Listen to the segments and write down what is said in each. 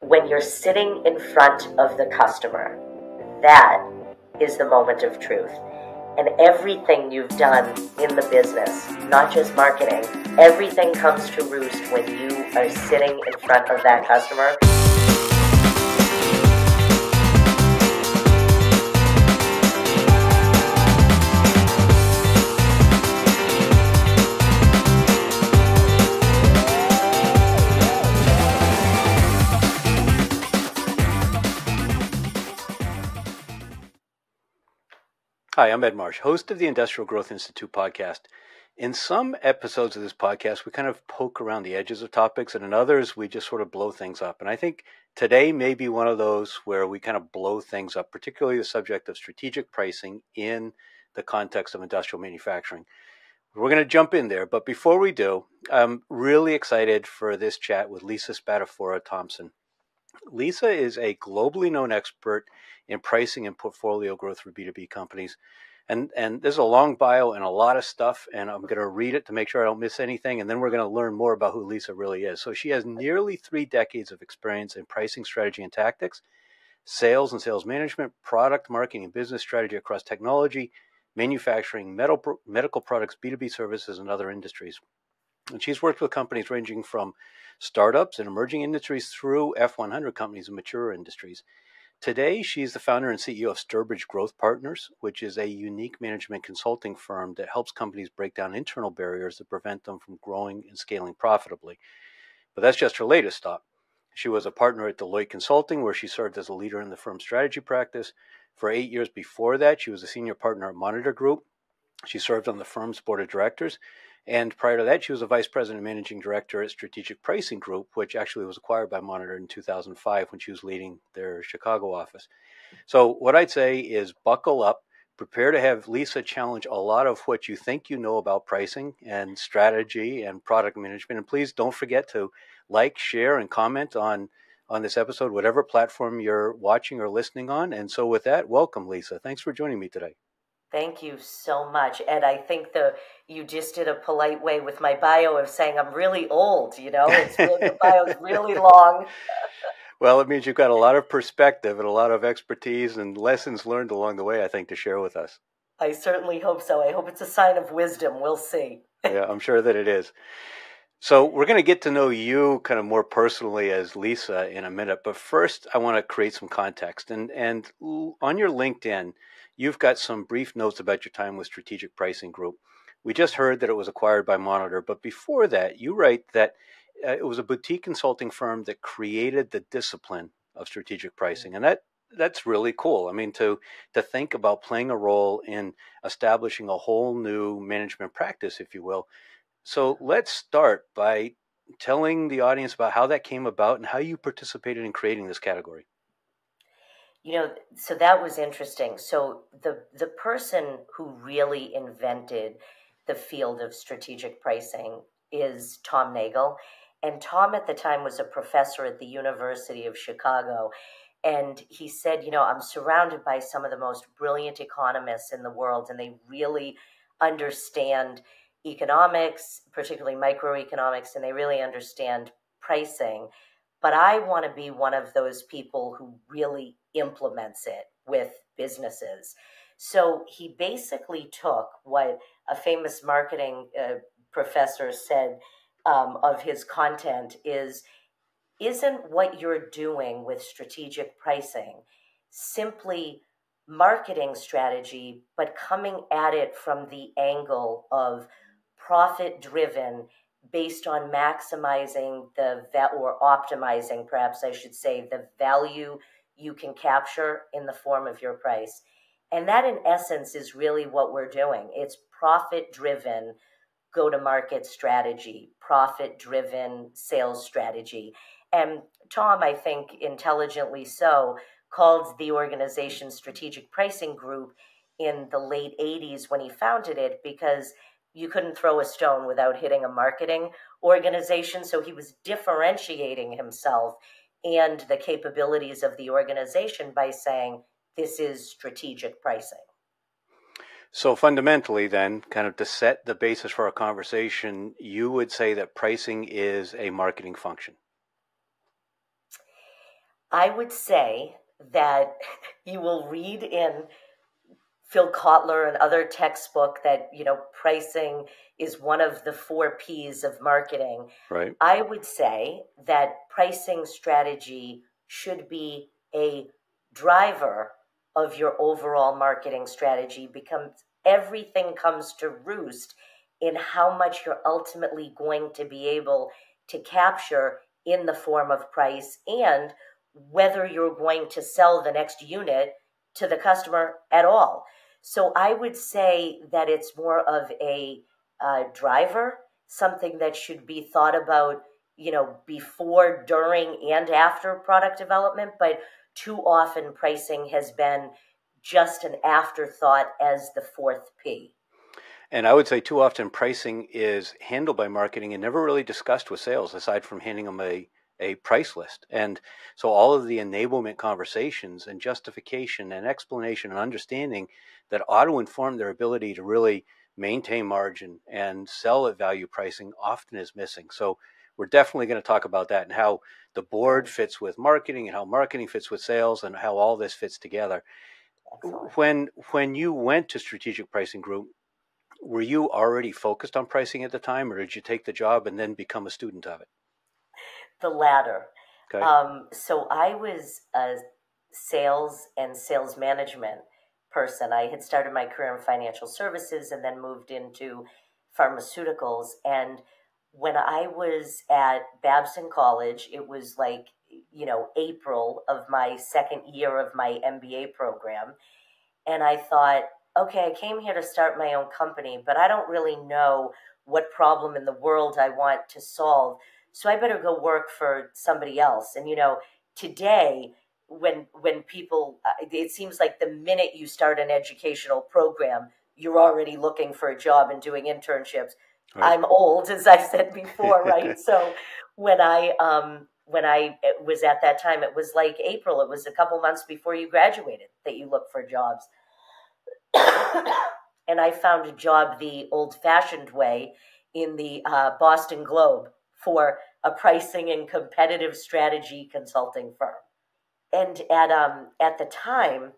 when you're sitting in front of the customer, that is the moment of truth. And everything you've done in the business, not just marketing, everything comes to roost when you are sitting in front of that customer. Hi, I'm Ed Marsh, host of the Industrial Growth Institute podcast. In some episodes of this podcast, we kind of poke around the edges of topics, and in others, we just sort of blow things up. And I think today may be one of those where we kind of blow things up, particularly the subject of strategic pricing in the context of industrial manufacturing. We're going to jump in there, but before we do, I'm really excited for this chat with Lisa Spadafora Thompson. Lisa is a globally known expert in pricing and portfolio growth for B2B companies. And, and there's a long bio and a lot of stuff, and I'm going to read it to make sure I don't miss anything. And then we're going to learn more about who Lisa really is. So she has nearly three decades of experience in pricing strategy and tactics, sales and sales management, product marketing and business strategy across technology, manufacturing, medical, medical products, B2B services, and other industries. And she's worked with companies ranging from startups and emerging industries through F100 companies and mature industries. Today, she's the founder and CEO of Sturbridge Growth Partners, which is a unique management consulting firm that helps companies break down internal barriers that prevent them from growing and scaling profitably. But that's just her latest stop. She was a partner at Deloitte Consulting, where she served as a leader in the firm's strategy practice. For eight years before that, she was a senior partner at Monitor Group. She served on the firm's board of directors and prior to that, she was a vice president and managing director at Strategic Pricing Group, which actually was acquired by Monitor in 2005 when she was leading their Chicago office. So, what I'd say is buckle up, prepare to have Lisa challenge a lot of what you think you know about pricing and strategy and product management. And please don't forget to like, share, and comment on on this episode, whatever platform you're watching or listening on. And so, with that, welcome, Lisa. Thanks for joining me today. Thank you so much. Ed, I think the you just did a polite way with my bio of saying I'm really old, you know? It's really, the bio's really long. well, it means you've got a lot of perspective and a lot of expertise and lessons learned along the way, I think, to share with us. I certainly hope so. I hope it's a sign of wisdom. We'll see. yeah, I'm sure that it is. So, we're going to get to know you kind of more personally as Lisa in a minute, but first I want to create some context. And and on your LinkedIn, You've got some brief notes about your time with Strategic Pricing Group. We just heard that it was acquired by Monitor, but before that, you write that uh, it was a boutique consulting firm that created the discipline of strategic pricing, and that that's really cool. I mean, to to think about playing a role in establishing a whole new management practice, if you will. So let's start by telling the audience about how that came about and how you participated in creating this category. You know so that was interesting. So the the person who really invented the field of strategic pricing is tom nagel. And tom at the time was a professor at the university of chicago. And he said you know i'm surrounded by some of the most brilliant economists in the world and they really understand economics particularly microeconomics and they really understand pricing but I want to be one of those people who really implements it with businesses. So he basically took what a famous marketing uh, professor said um, of his content is isn't what you're doing with strategic pricing simply marketing strategy, but coming at it from the angle of profit driven based on maximizing the or optimizing perhaps i should say the value you can capture in the form of your price. And that in essence is really what we're doing. It's profit driven go to market strategy profit driven sales strategy. And tom i think intelligently so called the organization strategic pricing group in the late 80s when he founded it because you couldn't throw a stone without hitting a marketing organization. So he was differentiating himself and the capabilities of the organization by saying, this is strategic pricing. So fundamentally, then, kind of to set the basis for our conversation, you would say that pricing is a marketing function. I would say that you will read in Phil Kotler and other textbook that you know pricing is one of the four P's of marketing. Right. I would say that pricing strategy should be a driver of your overall marketing strategy because everything comes to roost in how much you're ultimately going to be able to capture in the form of price and whether you're going to sell the next unit to the customer at all. So I would say that it's more of a uh, driver, something that should be thought about, you know, before, during, and after product development. But too often, pricing has been just an afterthought as the fourth P. And I would say too often pricing is handled by marketing and never really discussed with sales, aside from handing them a a price list. And so all of the enablement conversations and justification and explanation and understanding that ought to inform their ability to really maintain margin and sell at value pricing often is missing. So we're definitely going to talk about that and how the board fits with marketing and how marketing fits with sales and how all this fits together. Excellent. When when you went to strategic pricing group, were you already focused on pricing at the time or did you take the job and then become a student of it? The latter. Okay. Um, so I was a sales and sales management person. I had started my career in financial services and then moved into pharmaceuticals. And when I was at Babson College, it was like, you know, April of my second year of my MBA program. And I thought, okay, I came here to start my own company, but I don't really know what problem in the world I want to solve so I better go work for somebody else. And you know, today when when people uh, it seems like the minute you start an educational program, you're already looking for a job and doing internships. Right. I'm old, as I said before, right? so when I um, when I was at that time, it was like April. It was a couple months before you graduated that you look for jobs. and I found a job the old-fashioned way in the uh, Boston Globe for a pricing and competitive strategy consulting firm. And at um, at the time,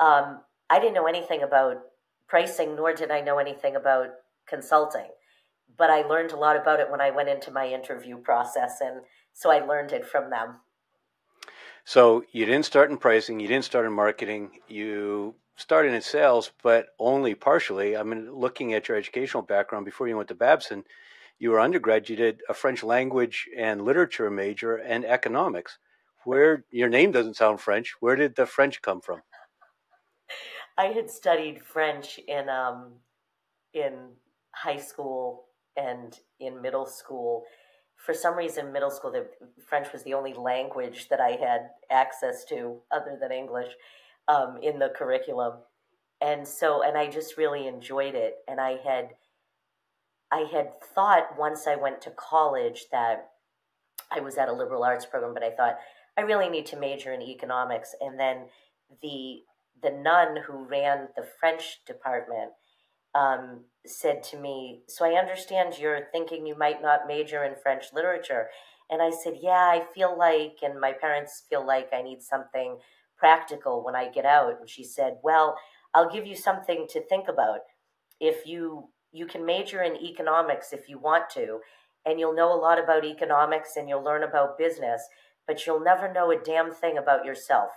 um, I didn't know anything about pricing, nor did I know anything about consulting. But I learned a lot about it when I went into my interview process, and so I learned it from them. So you didn't start in pricing, you didn't start in marketing, you started in sales, but only partially. I mean, looking at your educational background before you went to Babson, you were undergrad, you did a French language and literature major and economics. Where your name doesn't sound French. Where did the French come from? I had studied French in um, in high school and in middle school. For some reason, middle school, the French was the only language that I had access to other than English um, in the curriculum, and so and I just really enjoyed it. And I had I had thought once I went to college that I was at a liberal arts program, but I thought I really need to major in economics. And then the the nun who ran the French department um, said to me, "So I understand you're thinking you might not major in French literature." And I said, "Yeah, I feel like, and my parents feel like I need something practical when I get out." And she said, "Well, I'll give you something to think about. If you you can major in economics if you want to, and you'll know a lot about economics and you'll learn about business, but you'll never know a damn thing about yourself.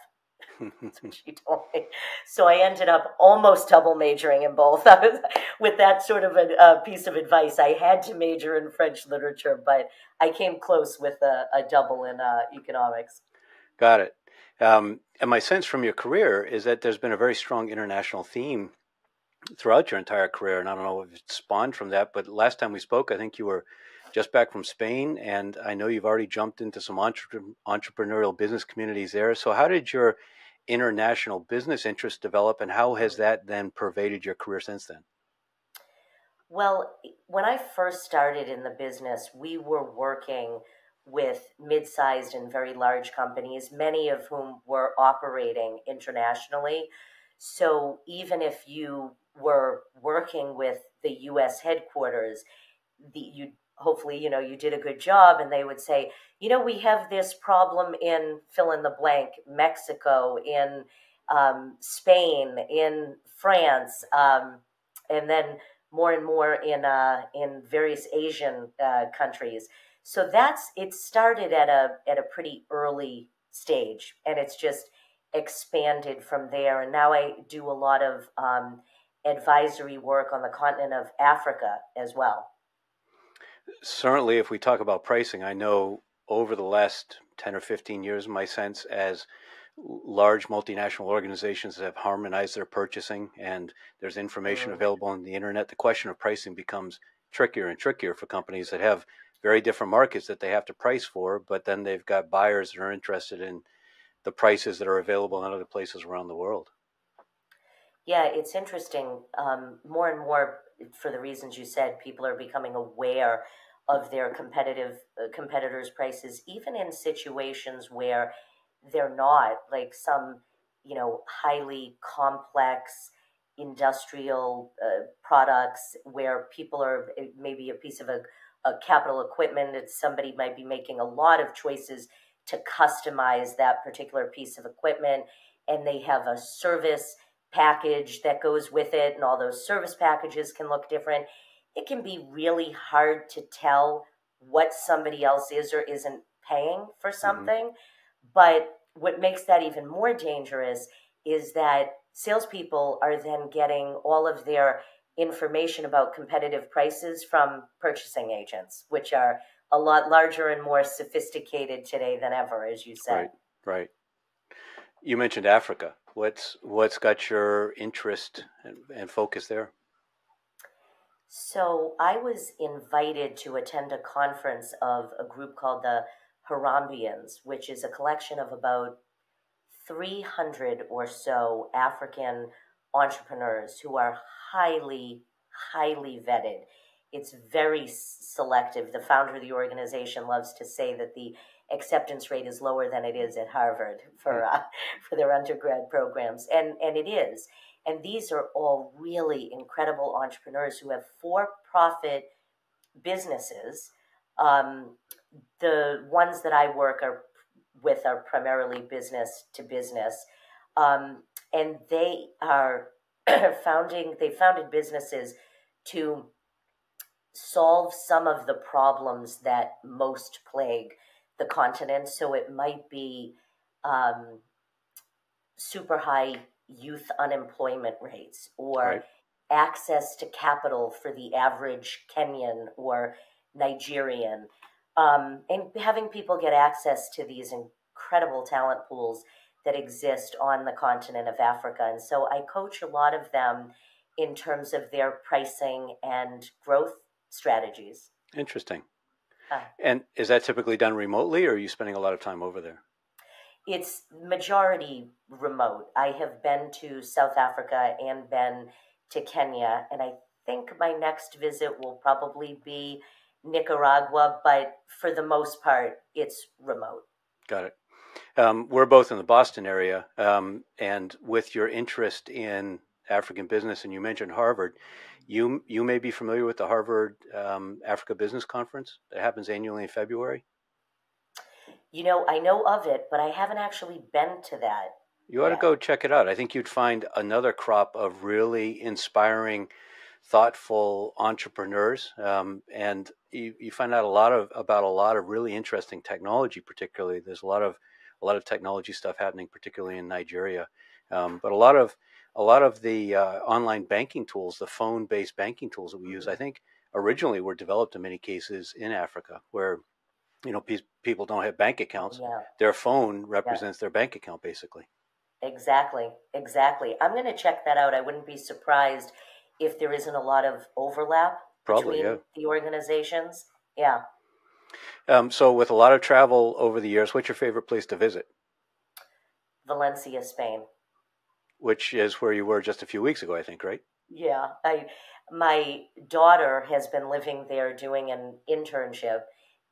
That's what she told me. So I ended up almost double majoring in both. With that sort of a, a, piece of advice, I had to major in French literature, but I came close with a, a double in uh, economics. Got it. Um, and my sense from your career is that there's been a very strong international theme throughout your entire career. And I don't know if it spawned from that, but last time we spoke, I think you were just back from Spain, and I know you've already jumped into some entre- entrepreneurial business communities there. So, how did your international business interests develop, and how has that then pervaded your career since then? Well, when I first started in the business, we were working with mid sized and very large companies, many of whom were operating internationally. So, even if you were working with the U.S. headquarters, the, you hopefully, you know, you did a good job. And they would say, you know, we have this problem in fill in the blank, Mexico, in um, Spain, in France, um, and then more and more in uh, in various Asian uh, countries. So that's it started at a at a pretty early stage, and it's just expanded from there. And now I do a lot of um, advisory work on the continent of Africa as well. Certainly, if we talk about pricing, I know over the last 10 or 15 years, my sense as large multinational organizations have harmonized their purchasing and there's information mm. available on the internet, the question of pricing becomes trickier and trickier for companies that have very different markets that they have to price for, but then they've got buyers that are interested in the prices that are available in other places around the world. Yeah, it's interesting. Um, more and more, for the reasons you said, people are becoming aware of their competitive uh, competitors' prices, even in situations where they're not like some, you know, highly complex industrial uh, products where people are maybe a piece of a, a capital equipment that somebody might be making a lot of choices to customize that particular piece of equipment and they have a service package that goes with it and all those service packages can look different it can be really hard to tell what somebody else is or isn't paying for mm-hmm. something mm-hmm. but what makes that even more dangerous is that salespeople are then getting all of their information about competitive prices from purchasing agents, which are a lot larger and more sophisticated today than ever, as you said. Right, right. You mentioned Africa. What's what's got your interest and, and focus there? So I was invited to attend a conference of a group called the Harambeans, which is a collection of about 300 or so African entrepreneurs who are highly, highly vetted. It's very selective. The founder of the organization loves to say that the acceptance rate is lower than it is at Harvard for hmm. uh, for their undergrad programs, and and it is. And these are all really incredible entrepreneurs who have for-profit businesses. Um, the ones that I work are with are primarily business to business, um, and they are founding. They founded businesses to solve some of the problems that most plague the continent. So it might be um, super high youth unemployment rates or right. access to capital for the average Kenyan or Nigerian um, and having people get access to these incredible talent pools that exist on the continent of Africa. And so I coach a lot of them in terms of their pricing and growth strategies. Interesting. And is that typically done remotely or are you spending a lot of time over there? It's majority remote. I have been to South Africa and been to Kenya, and I think my next visit will probably be Nicaragua, but for the most part, it's remote. Got it. Um, we're both in the Boston area, um, and with your interest in African business, and you mentioned Harvard, you you may be familiar with the Harvard um, Africa Business Conference that happens annually in February. You know, I know of it, but I haven't actually been to that. You ought yet. to go check it out. I think you'd find another crop of really inspiring thoughtful entrepreneurs, um, and you, you find out a lot of about a lot of really interesting technology. Particularly, there's a lot of a lot of technology stuff happening, particularly in Nigeria, um, but a lot of a lot of the uh, online banking tools, the phone-based banking tools that we use, I think originally were developed in many cases in Africa, where you know pe- people don't have bank accounts. Yeah. Their phone represents yeah. their bank account, basically. Exactly, exactly. I'm going to check that out. I wouldn't be surprised if there isn't a lot of overlap Probably, between yeah. the organizations. Yeah. Um, so, with a lot of travel over the years, what's your favorite place to visit? Valencia, Spain. Which is where you were just a few weeks ago, I think, right? Yeah, I my daughter has been living there doing an internship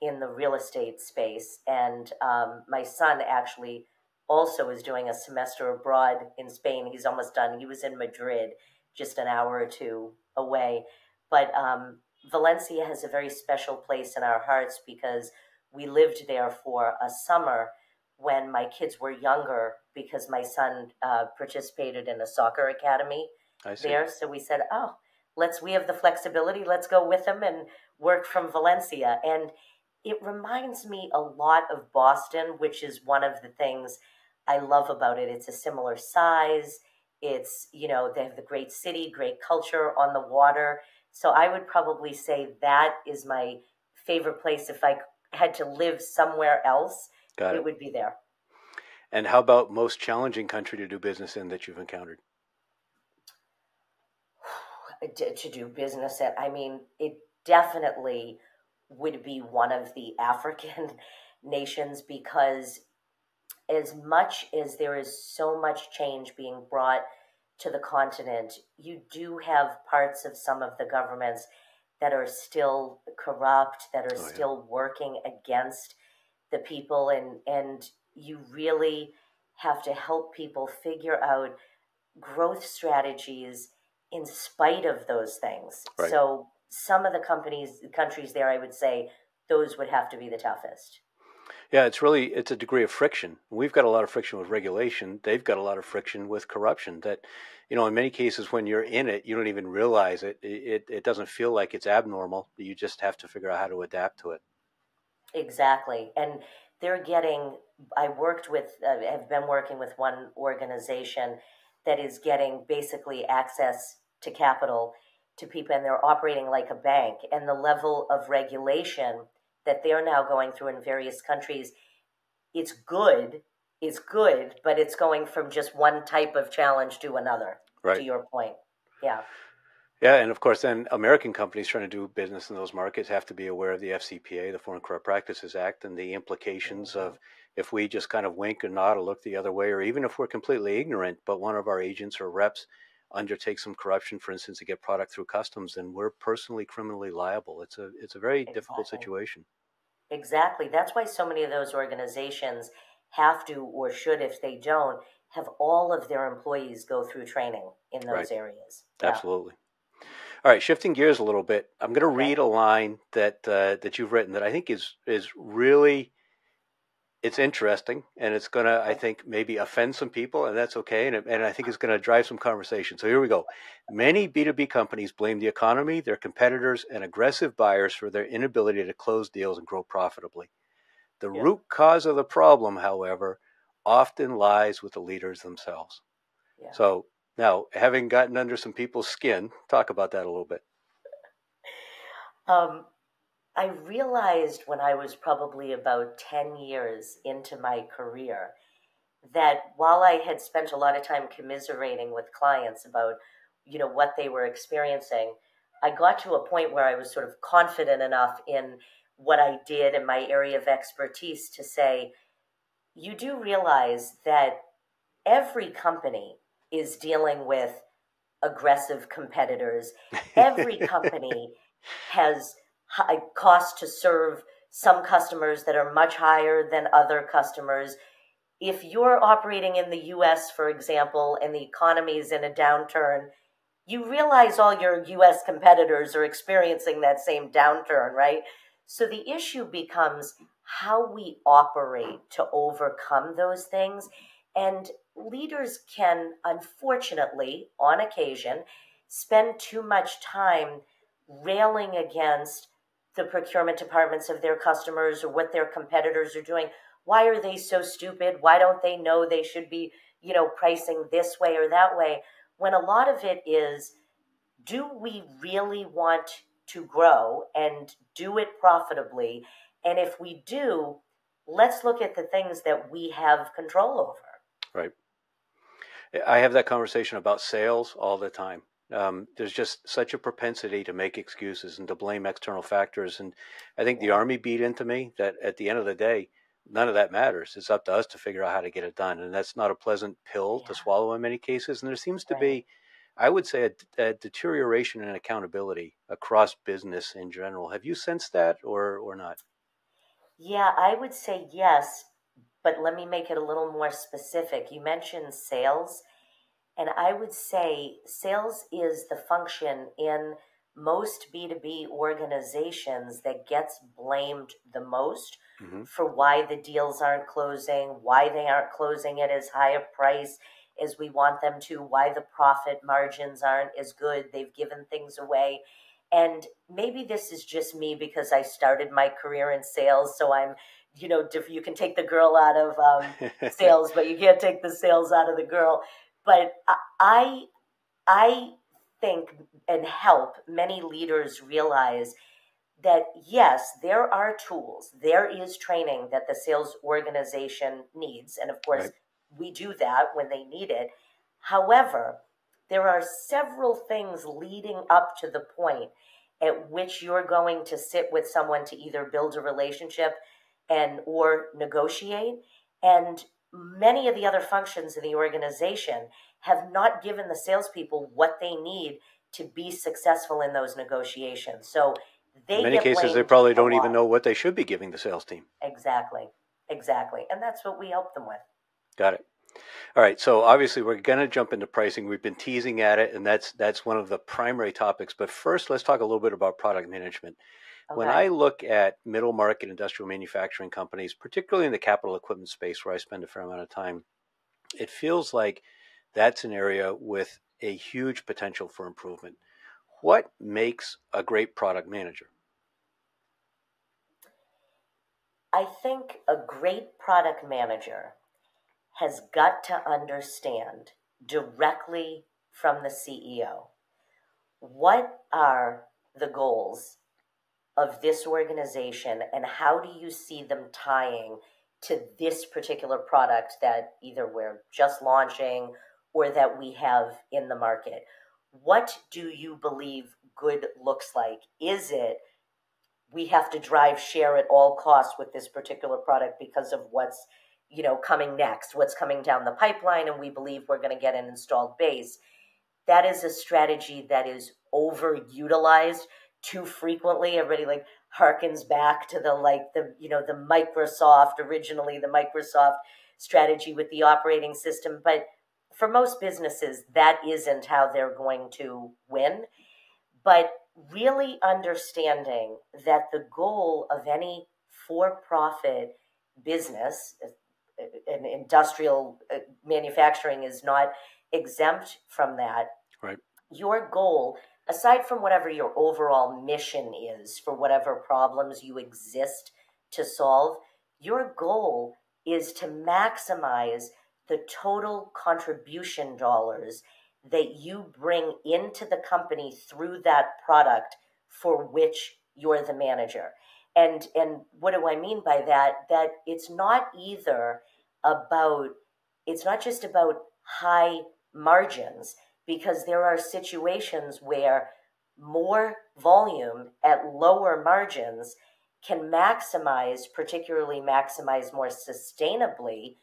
in the real estate space, and um, my son actually also is doing a semester abroad in Spain. He's almost done. He was in Madrid just an hour or two away. But um, Valencia has a very special place in our hearts because we lived there for a summer when my kids were younger because my son uh, participated in a soccer academy there. So we said, oh, let's, we have the flexibility. Let's go with him and work from Valencia. And it reminds me a lot of Boston, which is one of the things I love about it. It's a similar size. It's, you know, they have the great city, great culture on the water. So I would probably say that is my favorite place. If I had to live somewhere else, it. it would be there. And how about most challenging country to do business in that you've encountered? To, to do business at, I mean, it definitely would be one of the African nations because as much as there is so much change being brought to the continent, you do have parts of some of the governments that are still corrupt, that are oh, yeah. still working against the people, and and you really have to help people figure out growth strategies in spite of those things. Right. So some of the companies, countries there, I would say those would have to be the toughest. Yeah, it's really it's a degree of friction. We've got a lot of friction with regulation. They've got a lot of friction with corruption. That, you know, in many cases when you're in it, you don't even realize it. It it doesn't feel like it's abnormal. You just have to figure out how to adapt to it. Exactly, and they're getting. I worked with, uh, have been working with one organization that is getting basically access to capital to people, and they're operating like a bank. And the level of regulation that they're now going through in various countries, it's good, it's good, but it's going from just one type of challenge to another. Right. To your point, yeah. Yeah, and of course, then American companies trying to do business in those markets have to be aware of the FCPA, the Foreign Corrupt Practices Act, and the implications of if we just kind of wink or nod or look the other way, or even if we're completely ignorant, but one of our agents or reps undertake some corruption, for instance, to get product through customs, then we're personally criminally liable. It's a it's a very exactly. difficult situation. Exactly. That's why so many of those organizations have to or should, if they don't, have all of their employees go through training in those right. areas. Yeah. All right, shifting gears a little bit. I'm going to read a line that uh, that you've written that I think is is really it's interesting and it's going to, I think, maybe offend some people, and that's okay. And, and I think it's going to drive some conversation. So here we go. Many B2B companies blame the economy, their competitors, and aggressive buyers for their inability to close deals and grow profitably. The yeah. root cause of the problem, however, often lies with the leaders themselves. Yeah. So now, having gotten under some people's skin, talk about that a little bit. Um, I realized when I was probably about 10 years into my career that while I had spent a lot of time commiserating with clients about, you know, what they were experiencing, I got to a point where I was sort of confident enough in what I did and my area of expertise to say, you do realize that every company is dealing with aggressive competitors. Every company has high cost to serve some customers that are much higher than other customers. If you're operating in the US, for example, and the economy is in a downturn, you realize all your US competitors are experiencing that same downturn, right? So the issue becomes how we operate to overcome those things. And leaders can, unfortunately, on occasion, spend too much time railing against the procurement departments of their customers or what their competitors are doing. Why are they so stupid? Why don't they know they should be, you know, pricing this way or that way? When a lot of it is, do we really want to grow and do it profitably? And if we do, let's look at the things that we have control over. Right. I have that conversation about sales all the time. Um, there's just such a propensity to make excuses and to blame external factors. And I think the Army beat into me that at the end of the day, none of that matters. It's up to us to figure out how to get it done. And that's not a pleasant pill yeah. to swallow in many cases. And there seems to right. be, I would say, a, a, deterioration in accountability across business in general. Have you sensed that or, or not? Yeah, I would say yes. But let me make it a little more specific. You mentioned sales and I would say sales is the function in most B2B organizations that gets blamed the most Mhm. for why the deals aren't closing, why they aren't closing at as high a price as we want them to, why the profit margins aren't as good. They've given things away. And maybe this is just me because I started my career in sales, so I'm, you know, diff- you can take the girl out of um, sales, but you can't take the sales out of the girl. But I, I think and help many leaders realize that yes, there are tools, there is training that the sales organization needs, and of course, Right. we do that when they need it. However, there are several things leading up to the point at which you're going to sit with someone to either build a relationship and or negotiate and many of the other functions in the organization have not given the salespeople what they need to be successful in those negotiations so they In many cases, they probably don't even know what they should be giving the sales team. exactly exactly and that's what we help them with Got it. All right. So obviously, we're going to jump into pricing. We've been teasing at it, and that's that's one of the primary topics. But first, let's talk a little bit about product management. When I look at middle market industrial manufacturing companies, particularly in the capital equipment space where I spend a fair amount of time, it feels like that's an area with a huge potential for improvement. What makes a great product manager? I think a great product manager has got to understand directly from the CEO what are the goals of this organization and how do you see them tying to this particular product that either we're just launching or that we have in the market. What do you believe good looks like? Is it we have to drive share at all costs with this particular product because of what's you know coming next, what's coming down the pipeline, and we believe we're going to get an installed base. That is a strategy that is overutilized too frequently. Everybody like harkens back to the like the you know the Microsoft originally the Microsoft strategy with the operating system, but for most businesses that isn't how they're going to win. But really understanding that the goal of any for-profit business and industrial uh, manufacturing is not exempt from that. Right. Your goal aside from whatever your overall mission is for whatever problems you exist to solve, your goal is to maximize the total contribution dollars that you bring into the company through that product for which you're the manager. And and what do I mean by that? That it's not either about it's not just about high margins because there are situations where more volume at lower margins can maximize, particularly maximize more sustainably,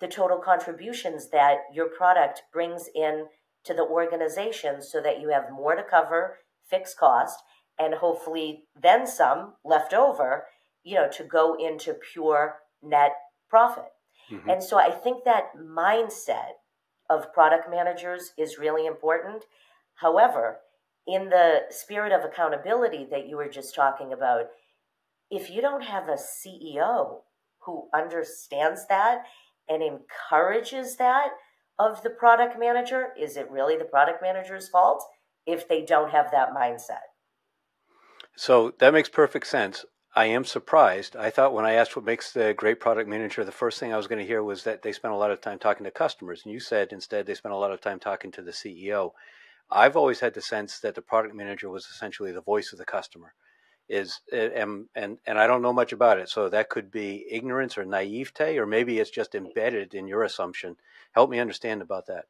the total contributions that your product brings in to the organization so that you have more to cover fixed cost and hopefully then some left over, you know, to go into pure net profit. Mhm. And so I think that mindset of product managers is really important. However, in the spirit of accountability that you were just talking about, if you don't have a CEO who understands that and encourages that of the product manager, is it really the product manager's fault if they don't have that mindset? So that makes perfect sense. I am surprised. I thought when I asked what makes the great product manager, the first thing I was going to hear was that they spent a lot of time talking to customers. And you said instead they spent a lot of time talking to the CEO. I've always had the sense that the product manager was essentially the voice of the customer. Is eh, and and and I don't know much about it, so that could be ignorance or naivete, or maybe it's just embedded in your assumption. Help me understand about that.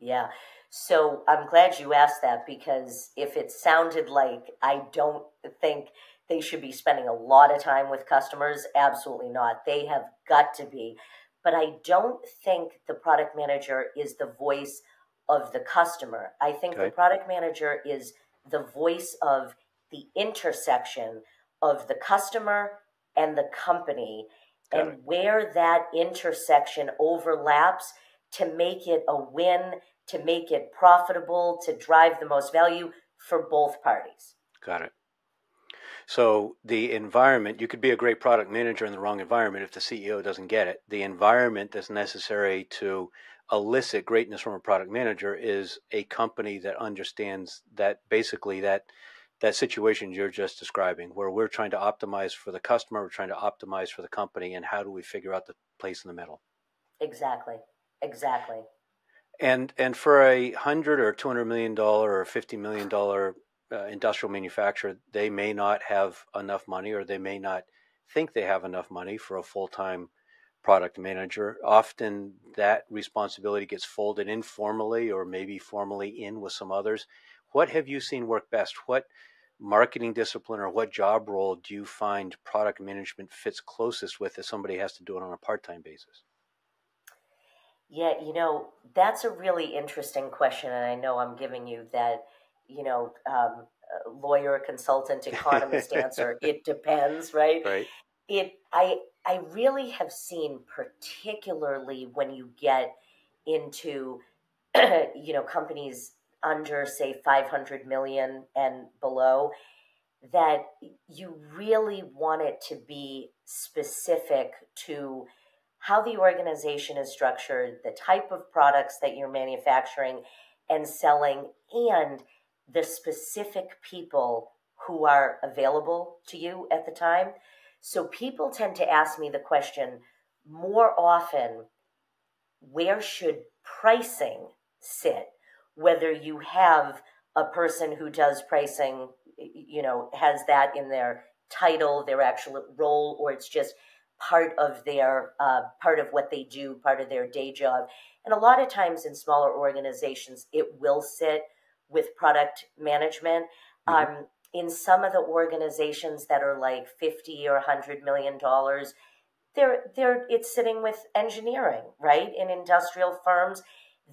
Yeah. So I'm glad you asked that because if it sounded like I don't think they should be spending a lot of time with customers, absolutely not. They have got to be. But I don't think the product manager is the voice of the customer. I think Okay. the product manager is the voice of the intersection of the customer and the company Got and it. where that intersection overlaps to make it a win, to make it profitable, to drive the most value for both parties. Got it. So the environment, you could be a great product manager in the wrong environment if the CEO doesn't get it. The environment that's necessary to elicit greatness from a product manager is a company that understands that basically that that situation you're just describing where we're trying to optimize for the customer we're trying to optimize for the company and how do we figure out the place in the middle? Exactly. Exactly. And and for a hundred or two hundred million dollar or fifty million dollar uh, industrial manufacturer they may not have enough money or they may not think they have enough money for a full-time product manager. Often that responsibility gets folded informally or maybe formally in with some others. What have you seen work best? What marketing discipline or what job role do you find product management fits closest with if somebody has to do it on a part time basis? Yeah, you know, that's a really interesting question. And I know I'm giving you that, you know, um, lawyer, consultant, economist answer. It depends, right? Right. It, I, I really have seen, particularly when you get into, you know, companies under, say, 500 million and below, that you really want it to be specific to how the organization is structured, the type of products that you're manufacturing and selling, and the specific people who are available to you at the time. So people tend to ask me the question more often where should pricing sit? Whether you have a person who does pricing, you know, has that in their title, their actual role, or it's just part of their uh, part of what they do, part of their day job. And a lot of times in smaller organizations, it will sit with product management. Mm-hmm. Um, in some of the organizations that are like 50 or 100 million dollars they're, they're, it's sitting with engineering right in industrial firms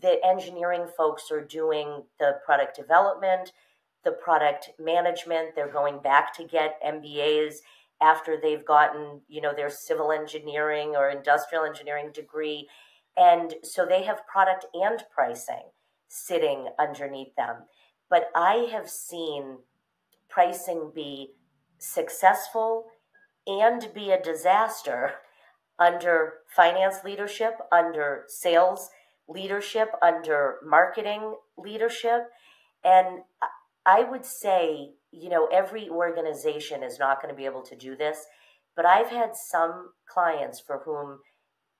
the engineering folks are doing the product development the product management they're going back to get mbas after they've gotten you know their civil engineering or industrial engineering degree and so they have product and pricing sitting underneath them but i have seen pricing be successful and be a disaster under finance leadership, under sales leadership, under marketing leadership. And I would say, you know, every organization is not going to be able to do this, but I've had some clients for whom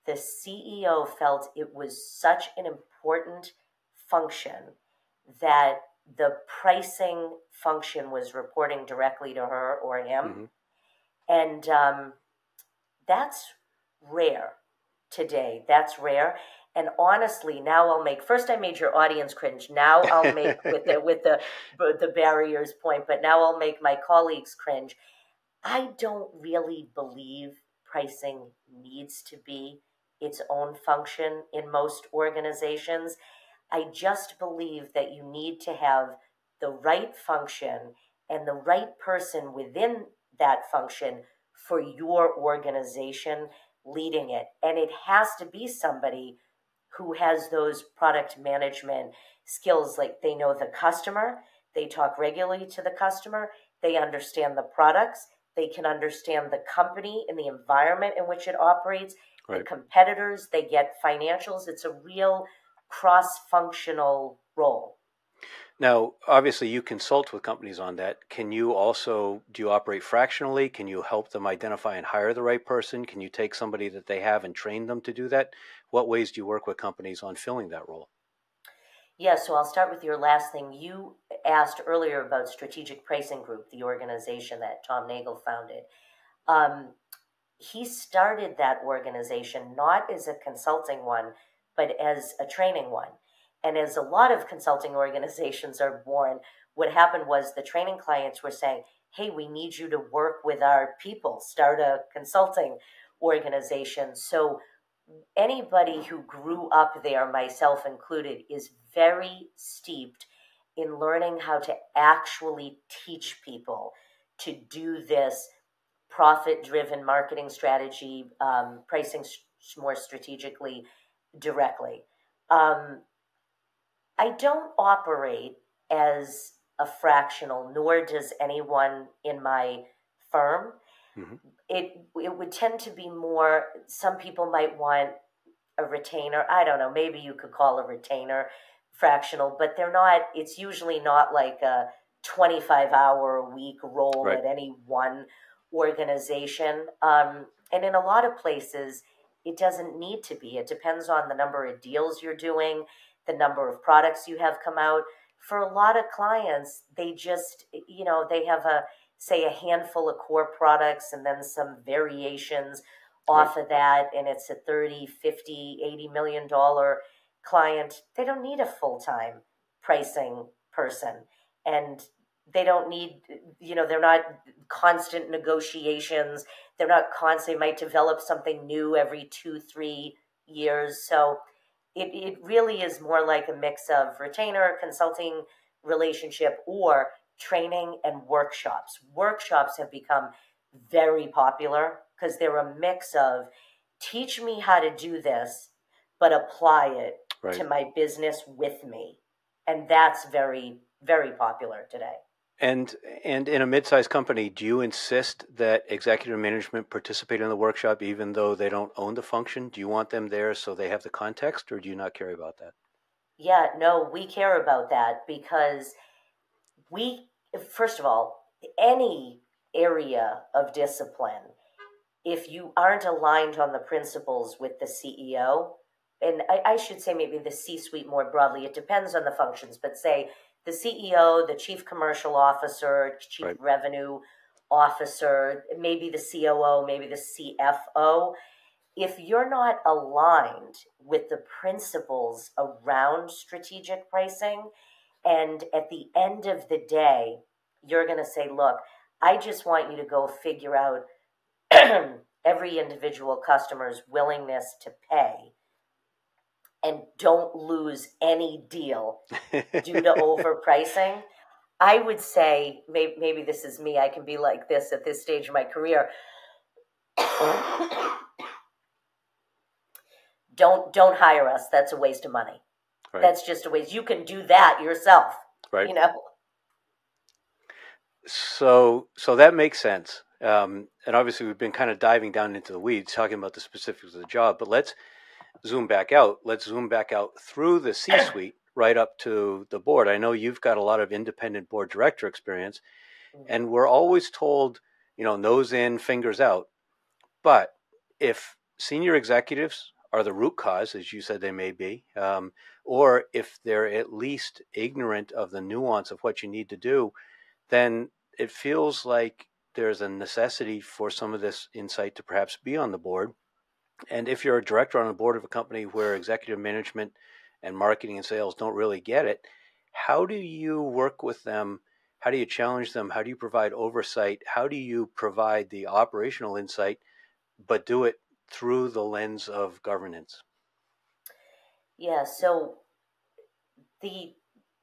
the CEO felt it was such an important function that the pricing function was reporting directly to her or him. Mm-hmm. And um, that's rare today. That's rare. And honestly, now I'll make. First, I made your audience cringe. Now I'll make with the with the the barriers point. But now I'll make my colleagues cringe. I don't really believe pricing needs to be its own function in most organizations. I just believe that you need to have the right function and the right person within that function for your organization leading it. And it has to be somebody who has those product management skills like they know the customer, they talk regularly to the customer, they understand the products, they can understand the company and the environment in which it operates, right. the competitors, they get financials. It's a real cross functional role. Now, obviously, you consult with companies on that. Can you also do you operate fractionally? Can you help them identify and hire the right person? Can you take somebody that they have and train them to do that? What ways do you work with companies on filling that role? Yeah, so I'll start with your last thing. You asked earlier about Strategic Pricing Group, the organization that Tom Nagel founded. Um, he started that organization not as a consulting one, but as a training one. And as a lot of consulting organizations are born, what happened was the training clients were saying, hey, we need you to work with our people, start a consulting organization. So anybody who grew up there, myself included, is very steeped in learning how to actually teach people to do this profit driven marketing strategy, um, pricing more strategically directly. Um, I don't operate as a fractional, nor does anyone in my firm. Mm-hmm. It it would tend to be more. Some people might want a retainer. I don't know. Maybe you could call a retainer fractional, but they're not. It's usually not like a twenty five hour a week role right. at any one organization. Um, and in a lot of places, it doesn't need to be. It depends on the number of deals you're doing, the number of products you have come out. For a lot of clients, they just, you know, they have a, say, a handful of core products and then some variations off right. of that. And it's a 30, 50, 80 million dollar client. They don't need a full time pricing person. And they don't need you know they're not constant negotiations. They're not constant they might develop something new every two three years. So it, it really is more like a mix of retainer consulting relationship or training and workshops. Workshops have become very popular because they're a mix of teach me how to do this but apply it right. to my business with me. And that's very very popular today and and in a mid-sized company, do you insist that executive management participate in the workshop even though they don't own the function? Do you want them there so they have the context, or do you not care about that? Yeah, no, we care about that because we, first of all, any area of discipline, if you aren't aligned on the principles with the CEO, and I, I should say maybe the C suite more broadly, it depends on the functions, but say the CEO, the chief commercial officer, chief right. revenue officer, maybe the COO, maybe the CFO. If you're not aligned with the principles around strategic pricing, and at the end of the day, you're going to say, look, I just want you to go figure out every individual customer's willingness to pay and don't lose any deal due to overpricing. I would say maybe, maybe this is me. I can be like this at this stage of my career. don't don't hire us. That's a waste of money. Right. That's just a waste. You can do that yourself. Right. You know. So so that makes sense. Um, and obviously, we've been kind of diving down into the weeds, talking about the specifics of the job. But let's zoom back out, let's zoom back out through the C suite right up to the board. I know you've got a lot of independent board director experience, mm-hmm. and we're always told, you know, nose in, fingers out. But if senior executives are the root cause, as you said they may be, um, or if they're at least ignorant of the nuance of what you need to do, then it feels like there's a necessity for some of this insight to perhaps be on the board and if you're a director on a board of a company where executive management and marketing and sales don't really get it, how do you work with them? How do you challenge them? How do you provide oversight? How do you provide the operational insight, but do it through the lens of governance? Yeah, so the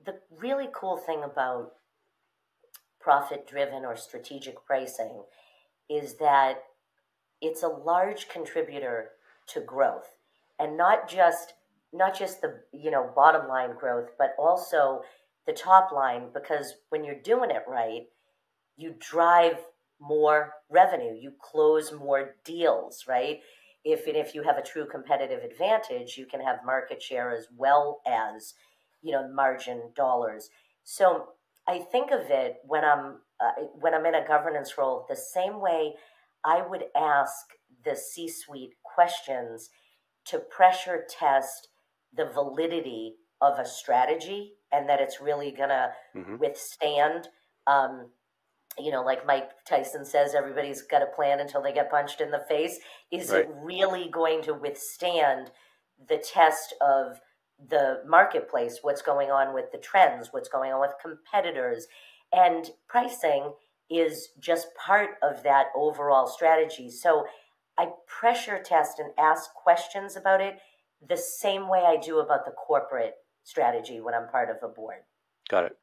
the really cool thing about profit driven or strategic pricing is that it's a large contributor to growth. And not just not just the you know bottom line growth but also the top line because when you're doing it right you drive more revenue. You close more deals right? If and if you have a true competitive advantage you can have market share as well as you know margin dollars. So i think of it when i'm uh, when i'm in a governance role the same way I would ask the C suite questions to pressure test the validity of a strategy and that it's really going to mm-hmm. withstand. Um, you know, like Mike Tyson says, everybody's got a plan until they get punched in the face. Is right. it really going to withstand the test of the marketplace? What's going on with the trends? What's going on with competitors? And pricing is just part of that overall strategy. So I pressure test and ask questions about it the same way I do about the corporate strategy when I'm part of a board. Got it.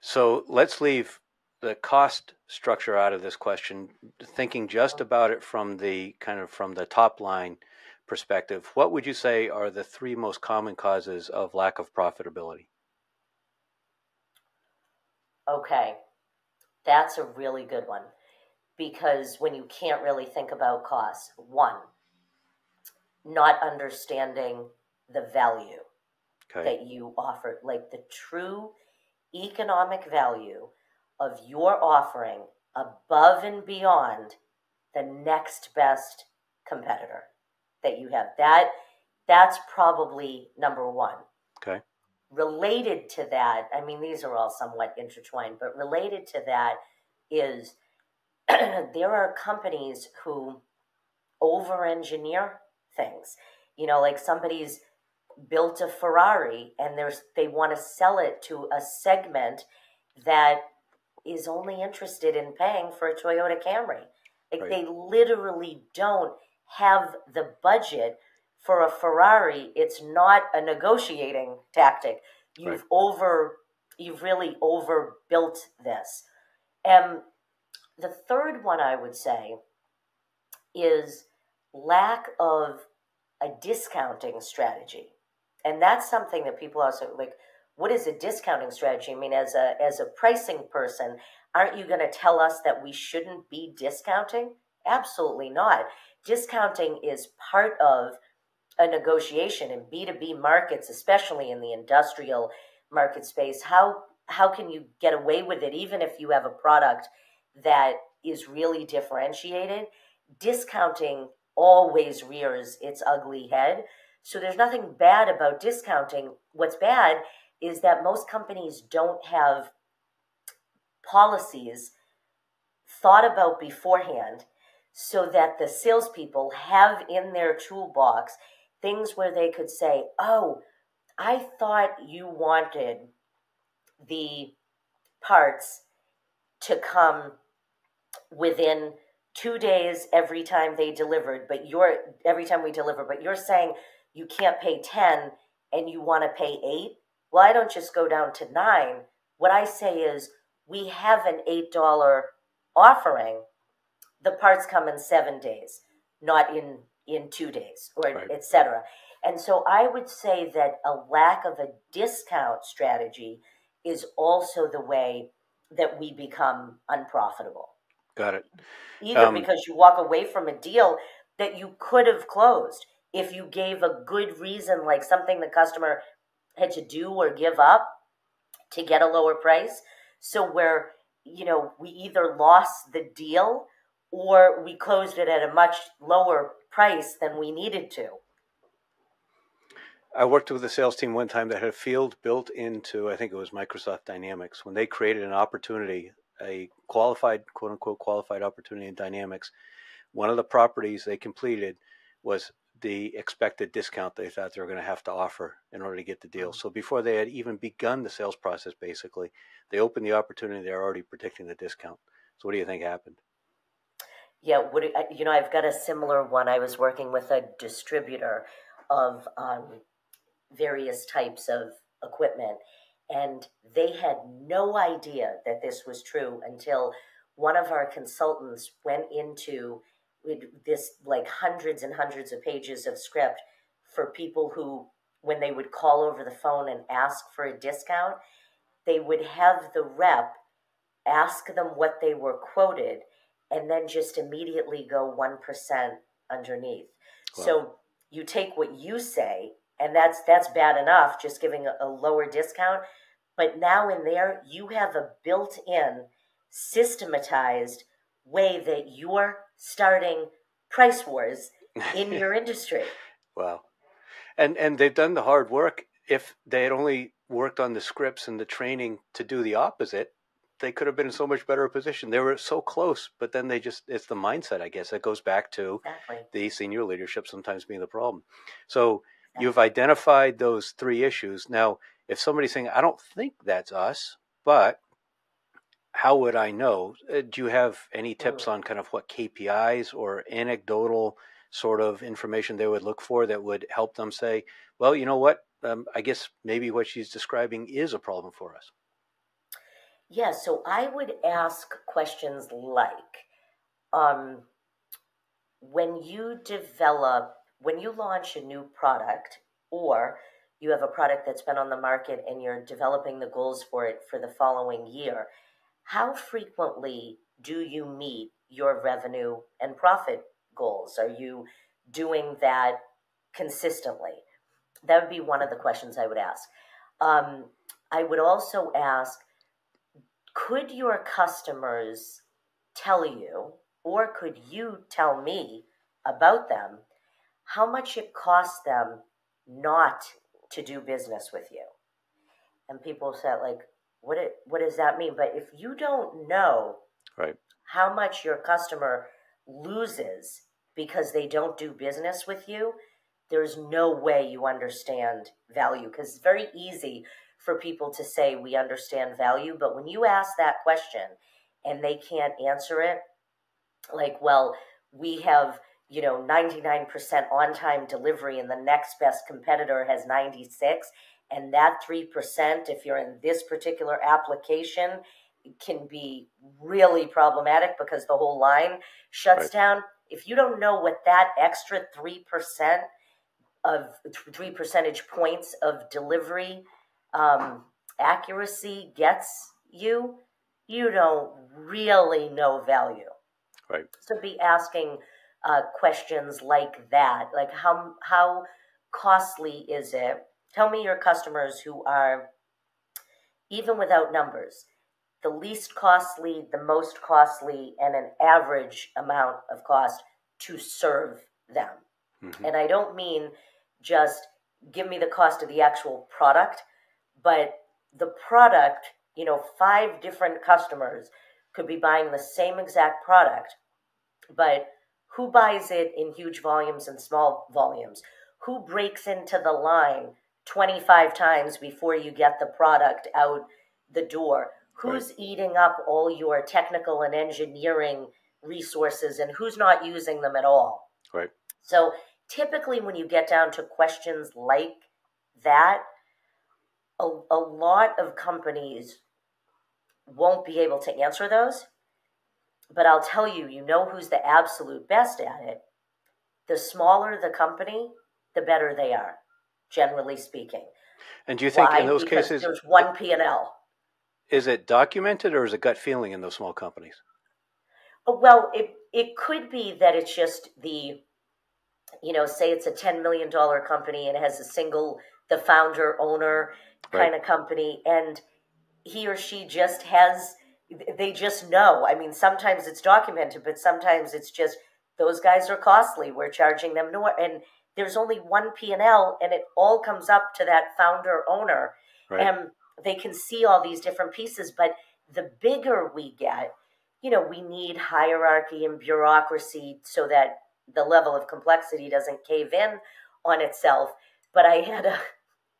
So let's leave the cost structure out of this question, thinking just about it from the kind of from the top line perspective. What would you say are the three most common causes of lack of profitability? Okay, that's a really good one because when you can't really think about costs, one, not understanding the value okay. that you offer, like the true economic value of your offering above and beyond the next best competitor that you have. That that's probably number one. Okay. Related to that, I mean, these are all somewhat intertwined, but related to that is there are companies who over engineer things. You know, like somebody's built a Ferrari and there's they want to sell it to a segment that is only interested in paying for a Toyota Camry. Like right. they literally don't have the budget for a Ferrari. It's not a negotiating tactic. You've right. over you've really overbuilt this. And the third one I would say is lack of a discounting strategy. And that's something that people also like what is a discounting strategy? I mean as a as a pricing person, aren't you going to tell us that we shouldn't be discounting? Absolutely not. Discounting is part of a negotiation in B2B markets, especially in the industrial market space. How how can you get away with it even if you have a product that is really differentiated? Discounting always rears its ugly head. So there's nothing bad about discounting. What's bad is that most companies don't have policies thought about beforehand so that the salespeople have in their toolbox things where they could say, Oh, I thought you wanted the parts to come within two days every time they delivered, but you're every time we deliver, but you're saying you can't pay 10 and you want to pay eight. Well, I don't just go down to nine. What I say is we have an $8 offering. The parts come in seven days, not in, in two days or right. etc. And so I would say that a lack of a discount strategy is also the way that we become unprofitable. Got it. Either um, because you walk away from a deal that you could have closed if you gave a good reason, like something the customer had to do or give up to get a lower price. So where, you know, we either lost the deal or we closed it at a much lower price than we needed to. I worked with a sales team one time that had a field built into, I think it was Microsoft Dynamics, when they created an opportunity, a qualified, quote unquote, qualified opportunity in Dynamics. One of the properties they completed was the expected discount they thought they were going to have to offer in order to get the deal. Mm-hmm. So before they had even begun the sales process, basically, they opened the opportunity. They're already predicting the discount. So what do you think happened? Yeah, what you know, I've got a similar one. I was working with a distributor of um, various types of equipment, and they had no idea that this was true until one of our consultants went into this like hundreds and hundreds of pages of script for people who when they would call over the phone and ask for a discount they would have the rep ask them what they were quoted and then just immediately go 1% underneath wow. so you take what you say and that's that's bad enough just giving a, a lower discount but now in there you have a built-in systematized way that you're starting price wars in your industry. Wow. And and they've done the hard work. If they had only worked on the scripts and the training to do the opposite, they could have been in so much better position. They were so close, but then they just it's the mindset, I guess. It goes back to exactly. the senior leadership sometimes being the problem. So exactly. you've identified those three issues. Now, if somebody's saying, I don't think that's us, but how would I know? Uh, do you have any tips on kind of what KPIs or anecdotal sort of information they would look for that would help them say, well, you know what? Um, I guess maybe what she's describing is a problem for us. Yeah, so I would ask questions like um, when you develop, when you launch a new product or you have a product that's been on the market and you're developing the goals for it for the following year. How frequently do you meet your revenue and profit goals? Are you doing that consistently? That would be one of the questions I would ask. Um, I would also ask could your customers tell you, or could you tell me about them, how much it costs them not to do business with you? And people said, like, what it, what does that mean? But if you don't know right. how much your customer loses because they don't do business with you, there's no way you understand value because it's very easy for people to say we understand value but when you ask that question and they can't answer it like well we have you know 99% on time delivery and the next best competitor has 96 and that 3% if you're in this particular application can be really problematic because the whole line shuts right. down if you don't know what that extra 3% of three percentage points of delivery um, accuracy gets you, you don't really know value. Right. So be asking uh, questions like that, like how how costly is it? Tell me your customers who are even without numbers, the least costly, the most costly, and an average amount of cost to serve them. Mm-hmm. And I don't mean just give me the cost of the actual product, but the product, you know, five different customers could be buying the same exact product, but who buys it in huge volumes and small volumes? Who breaks into the line 25 times before you get the product out the door? Who's right. eating up all your technical and engineering resources and who's not using them at all? Right. So typically when you get down to questions like that, a, a lot of companies won't be able to answer those. But I'll tell you, you know who's the absolute best at it. The smaller the company, the better they are, generally speaking. And do you think Why? in those because cases there's one P and L? Is it documented or is it gut feeling in those small companies? Oh, well, it it could be that it's just the you know, say it's a $10 million company and it has a single, the founder, owner kind of company, and he or she just has, they just know. I mean, sometimes it's documented, but sometimes it's just, those guys are costly. We're charging them more. And there's only one P&L and it all comes up to that founder owner. Right. And they can see all these different pieces. But the bigger we get, you know, we need hierarchy and bureaucracy so that the level of complexity doesn't cave in on itself. But I had a,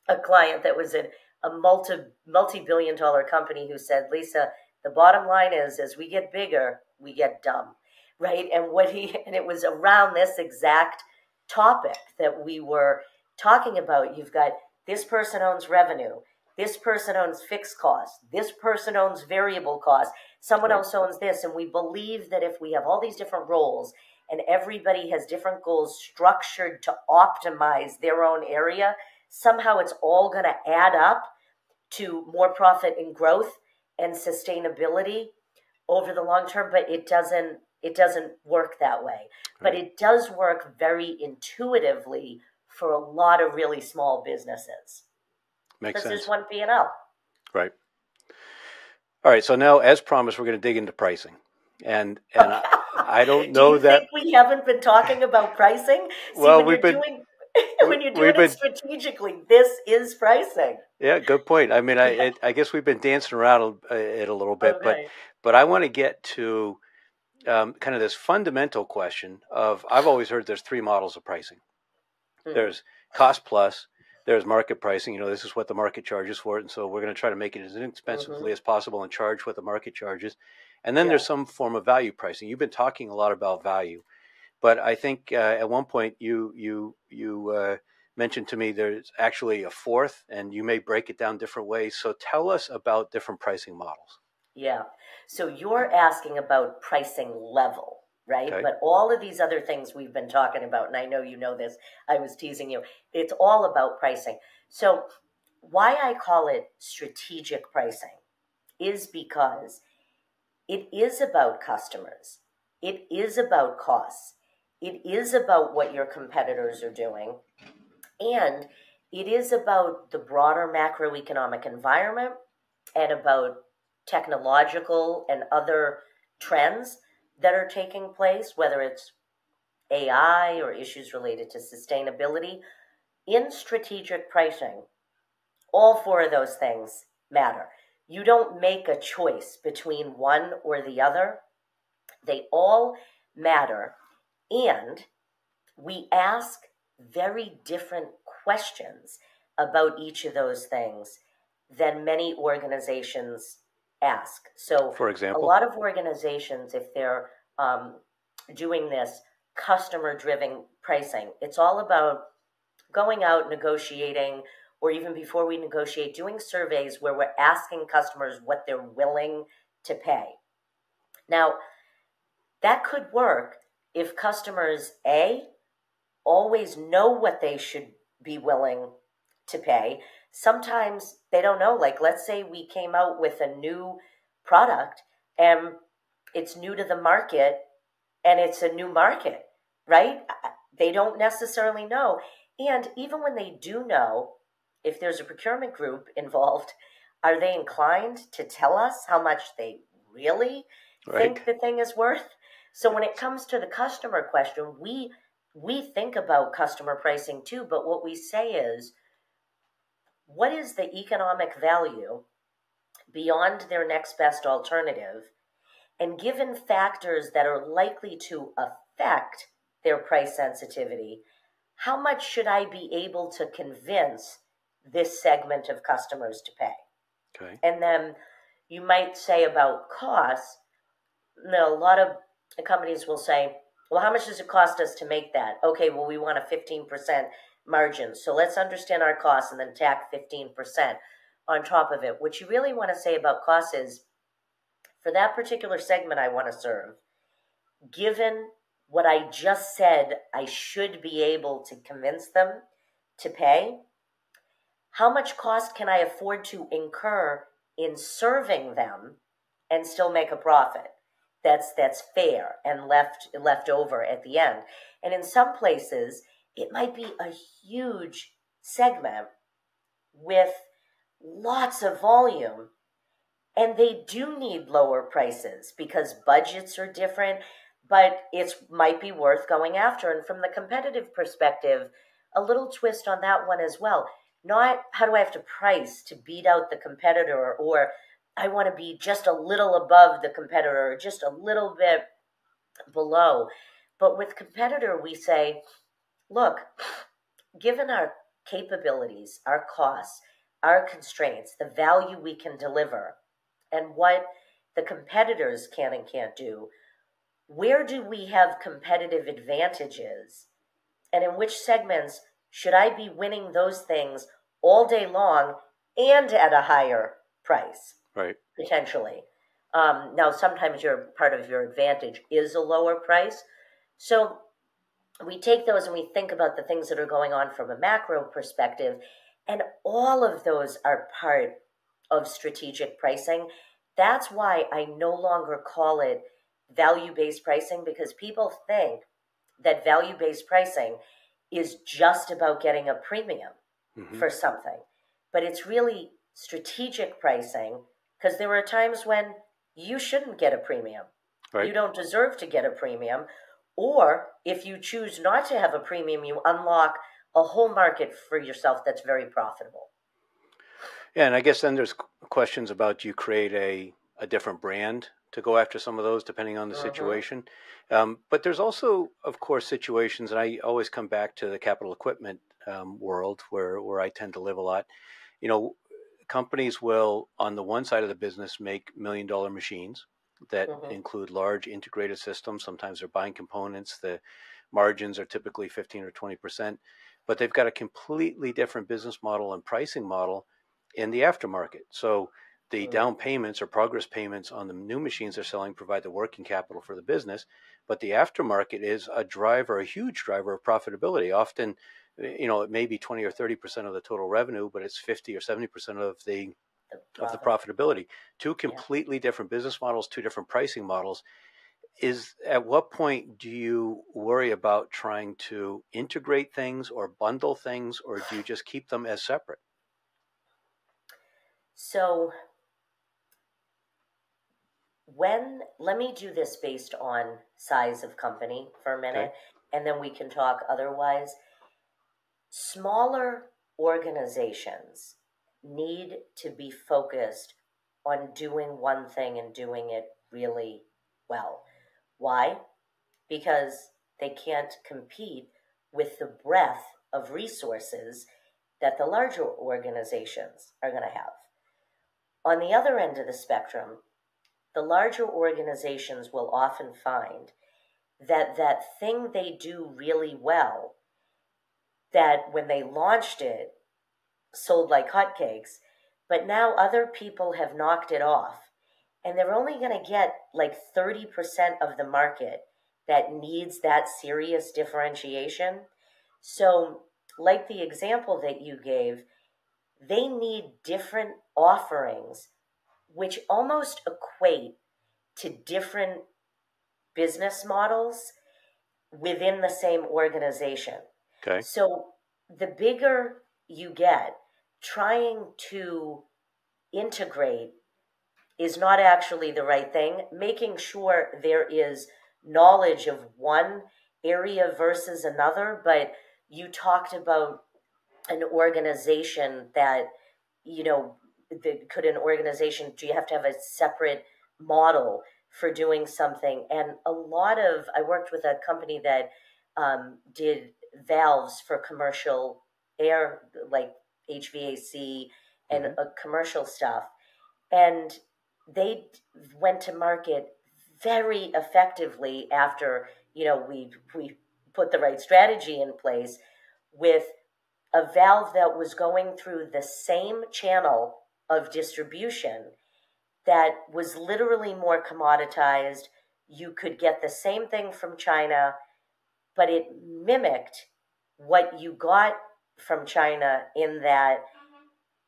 a client that was in a multi multi billion dollar company who said, Lisa, the bottom line is as we get bigger, we get dumb. Right. And what he and it was around this exact topic that we were talking about. You've got this person owns revenue, this person owns fixed costs, this person owns variable costs, someone else owns this. And we believe that if we have all these different roles and everybody has different goals structured to optimize their own area, somehow it's all going to add up to more profit and growth and sustainability over the long term but it doesn't it doesn't work that way. But it does work very intuitively for a lot of really small businesses. Makes sense there's one p&l right. All right so now as promised we're going to dig into pricing. And and I, I don't know Do that we haven't been talking about pricing. See, well, we've been. Doing, when you're doing it been, strategically, this is pricing. Yeah, good point. I mean, I it, I guess we've been dancing around it a little bit, but but I want to get to um, kind of this fundamental question of I've always heard there's three models of pricing. Hmm. There's cost plus, there's market pricing. You know, this is what the market charges for it, and so we're going to try to make it as inexpensively mm-hmm. as possible and charge what the market charges. And then yeah. there's some form of value pricing. You've been talking a lot about value, but I think uh, at one point you you you uh, mentioned to me there's actually a fourth, and you may break it down different ways. So tell us about different pricing models. Yeah. So you're asking about pricing level, right? Okay. But all of these other things we've been talking about, and I know you know this, I was teasing you, it's all about pricing. So, why I call it strategic pricing is because it is about customers, it is about costs, it is about what your competitors are doing, and it is about the broader macroeconomic environment and about technological and other trends that are taking place, whether it's AI or issues related to sustainability. In strategic pricing, all four of those things matter. You don't make a choice between one or the other, they all matter. And we ask very different questions about each of those things than many organizations ask. So, for example, a lot of organizations, if they're um, doing this customer driven pricing, it's all about going out, negotiating, or even before we negotiate, doing surveys where we're asking customers what they're willing to pay. Now, that could work if customers, A, always know what they should be willing to pay. Sometimes they don't know. Like, let's say we came out with a new product and it's new to the market and it's a new market, right? They don't necessarily know. And even when they do know, if there's a procurement group involved, are they inclined to tell us how much they really right. think the thing is worth? So when it comes to the customer question, we we think about customer pricing too, but what we say is what is the economic value beyond their next best alternative? And given factors that are likely to affect their price sensitivity, how much should I be able to convince this segment of customers to pay? Okay. And then you might say about costs, you know, a lot of companies will say, well, how much does it cost us to make that? Okay, well, we want a 15% margin. So let's understand our costs and then tack 15% on top of it. What you really want to say about costs is for that particular segment I want to serve, given what I just said, I should be able to convince them to pay. How much cost can I afford to incur in serving them and still make a profit? That's that's fair and left left over at the end. And in some places, it might be a huge segment with lots of volume and they do need lower prices because budgets are different but it might be worth going after and from the competitive perspective a little twist on that one as well not how do i have to price to beat out the competitor or i want to be just a little above the competitor or just a little bit below but with competitor we say look, given our capabilities, our costs, our constraints, the value we can deliver, and what the competitors can and can't do, where do we have competitive advantages? And in which segments should I be winning those things all day long and at a higher price? Right. Potentially. Um, now, sometimes your part of your advantage is a lower price. So we take those and we think about the things that are going on from a macro perspective, and all of those are part of strategic pricing. That's why I no longer call it value based pricing because people think that value based pricing is just about getting a premium mm-hmm. for something. But it's really strategic pricing because there are times when you shouldn't get a premium. Right. You don't deserve to get a premium, or if you choose not to have a premium, you unlock a whole market for yourself that's very profitable. Yeah, and I guess then there's questions about you create a, a different brand to go after some of those depending on the uh-huh. situation. Um, but there's also, of course, situations, and I always come back to the capital equipment um, world where, where I tend to live a lot. You know, companies will, on the one side of the business, make million dollar machines that mm-hmm. include large integrated systems. Sometimes they're buying components. The margins are typically 15 or 20 percent, but they've got a completely different business model and pricing model in the aftermarket. So the mm. down payments or progress payments on the new machines they're selling provide the working capital for the business, but the aftermarket is a driver, a huge driver of profitability. Often, you know, it may be 20 or 30 percent of the total revenue, but it's 50 or 70 percent of the of the profitability. Two completely yeah. different business models, two different pricing models. Is at what point do you worry about trying to integrate things or bundle things, or do you just keep them as separate? So when let me do this based on size of company for a minute okay. and then we can talk otherwise smaller organizations need to be focused on doing one thing and doing it really well. Why? Because they can't compete with the breadth of resources that the larger organizations are going to have. On the other end of the spectrum the larger organizations will often find that that thing they do really well, that when they launched it, sold like hotcakes, but now other people have knocked it off. And they're only going to get like 30% of the market that needs that serious differentiation. So, like the example that you gave, they need different offerings which almost equate to different business models within the same organization. Okay. So the bigger you get, trying to integrate is not actually the right thing. Making sure there is knowledge of one area versus another, but you talked about an organization that, you know, could an organization do you have to have a separate model for doing something and a lot of i worked with a company that um, did valves for commercial air like hvac and mm-hmm. commercial stuff and they went to market very effectively after you know we we put the right strategy in place with a valve that was going through the same channel of distribution that was literally more commoditized. You could get the same thing from China, but it mimicked what you got from China in that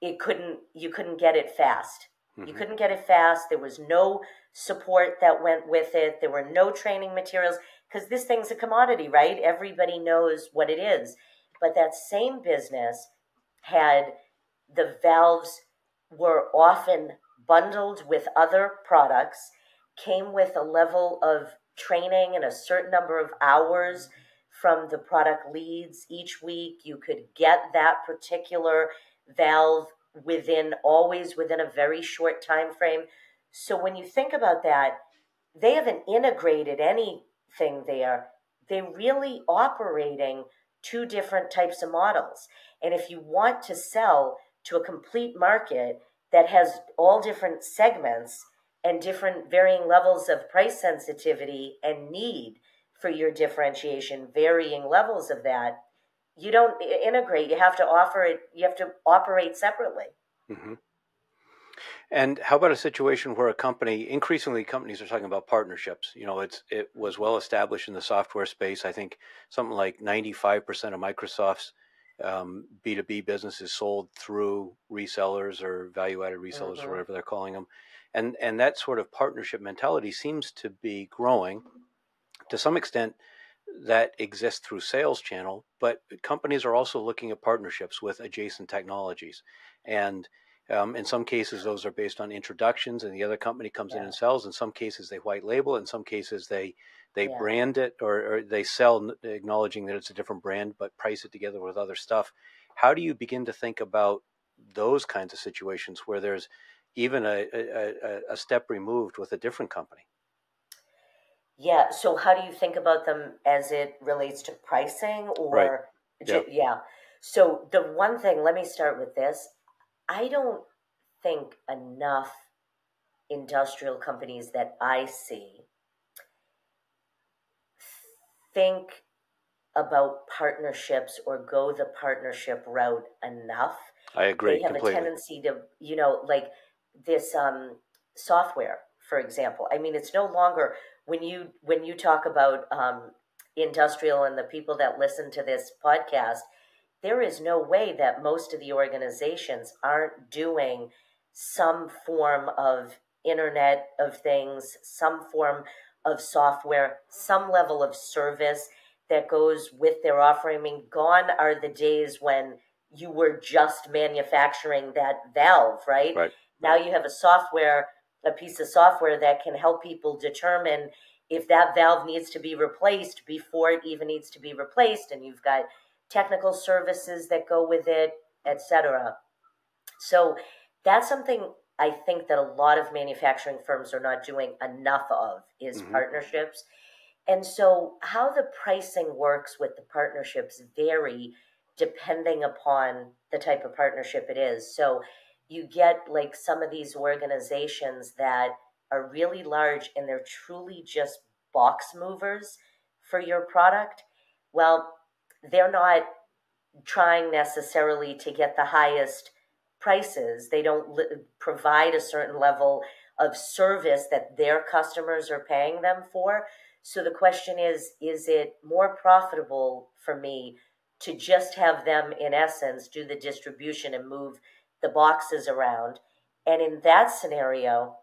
it couldn't you couldn't get it fast. Mm-hmm. You couldn't get it fast. There was no support that went with it. There were no training materials because this thing's a commodity, right? Everybody knows what it is. But that same business had the valves were often bundled with other products, came with a level of training and a certain number of hours from the product leads each week. You could get that particular valve within always within a very short time frame. So when you think about that, they haven't integrated anything there. They're really operating two different types of models. And if you want to sell to a complete market that has all different segments and different varying levels of price sensitivity and need for your differentiation, varying levels of that, you don't integrate. You have to offer it, you have to operate separately. Mm-hmm. And how about a situation where a company, increasingly companies are talking about partnerships. You know, it's it was well established in the software space. I think something like 95% of Microsoft's um, B2B businesses sold through resellers or value added resellers mm-hmm. or whatever they're calling them. And, and that sort of partnership mentality seems to be growing to some extent that exists through sales channel, but companies are also looking at partnerships with adjacent technologies. And um, in some cases, those are based on introductions, and the other company comes yeah. in and sells. In some cases, they white label. In some cases, they they yeah. brand it or, or, they sell, acknowledging that it's a different brand, but price it together with other stuff. How do you begin to think about those kinds of situations where there's even a, a, a step removed with a different company? Yeah. So, how do you think about them as it relates to pricing or? Right. Yeah. yeah. So, the one thing, let me start with this. I don't think enough industrial companies that I see think about partnerships or go the partnership route enough. I agree. They have completely. a tendency to, you know, like this um, software, for example. I mean, it's no longer when you when you talk about um, industrial and the people that listen to this podcast. There is no way that most of the organizations aren't doing some form of Internet of Things, some form of software, some level of service that goes with their offering. I mean, gone are the days when you were just manufacturing that valve, right? Right. Now you have a software, a piece of software that can help people determine if that valve needs to be replaced before it even needs to be replaced, and you've got technical services that go with it, etc. So that's something I think that a lot of manufacturing firms are not doing enough of is mm-hmm. partnerships. And so how the pricing works with the partnerships vary depending upon the type of partnership it is. So you get like some of these organizations that are really large and they're truly just box movers for your product. Well, they're not trying necessarily to get the highest prices. They don't li- provide a certain level of service that their customers are paying them for. So the question is is it more profitable for me to just have them, in essence, do the distribution and move the boxes around? And in that scenario,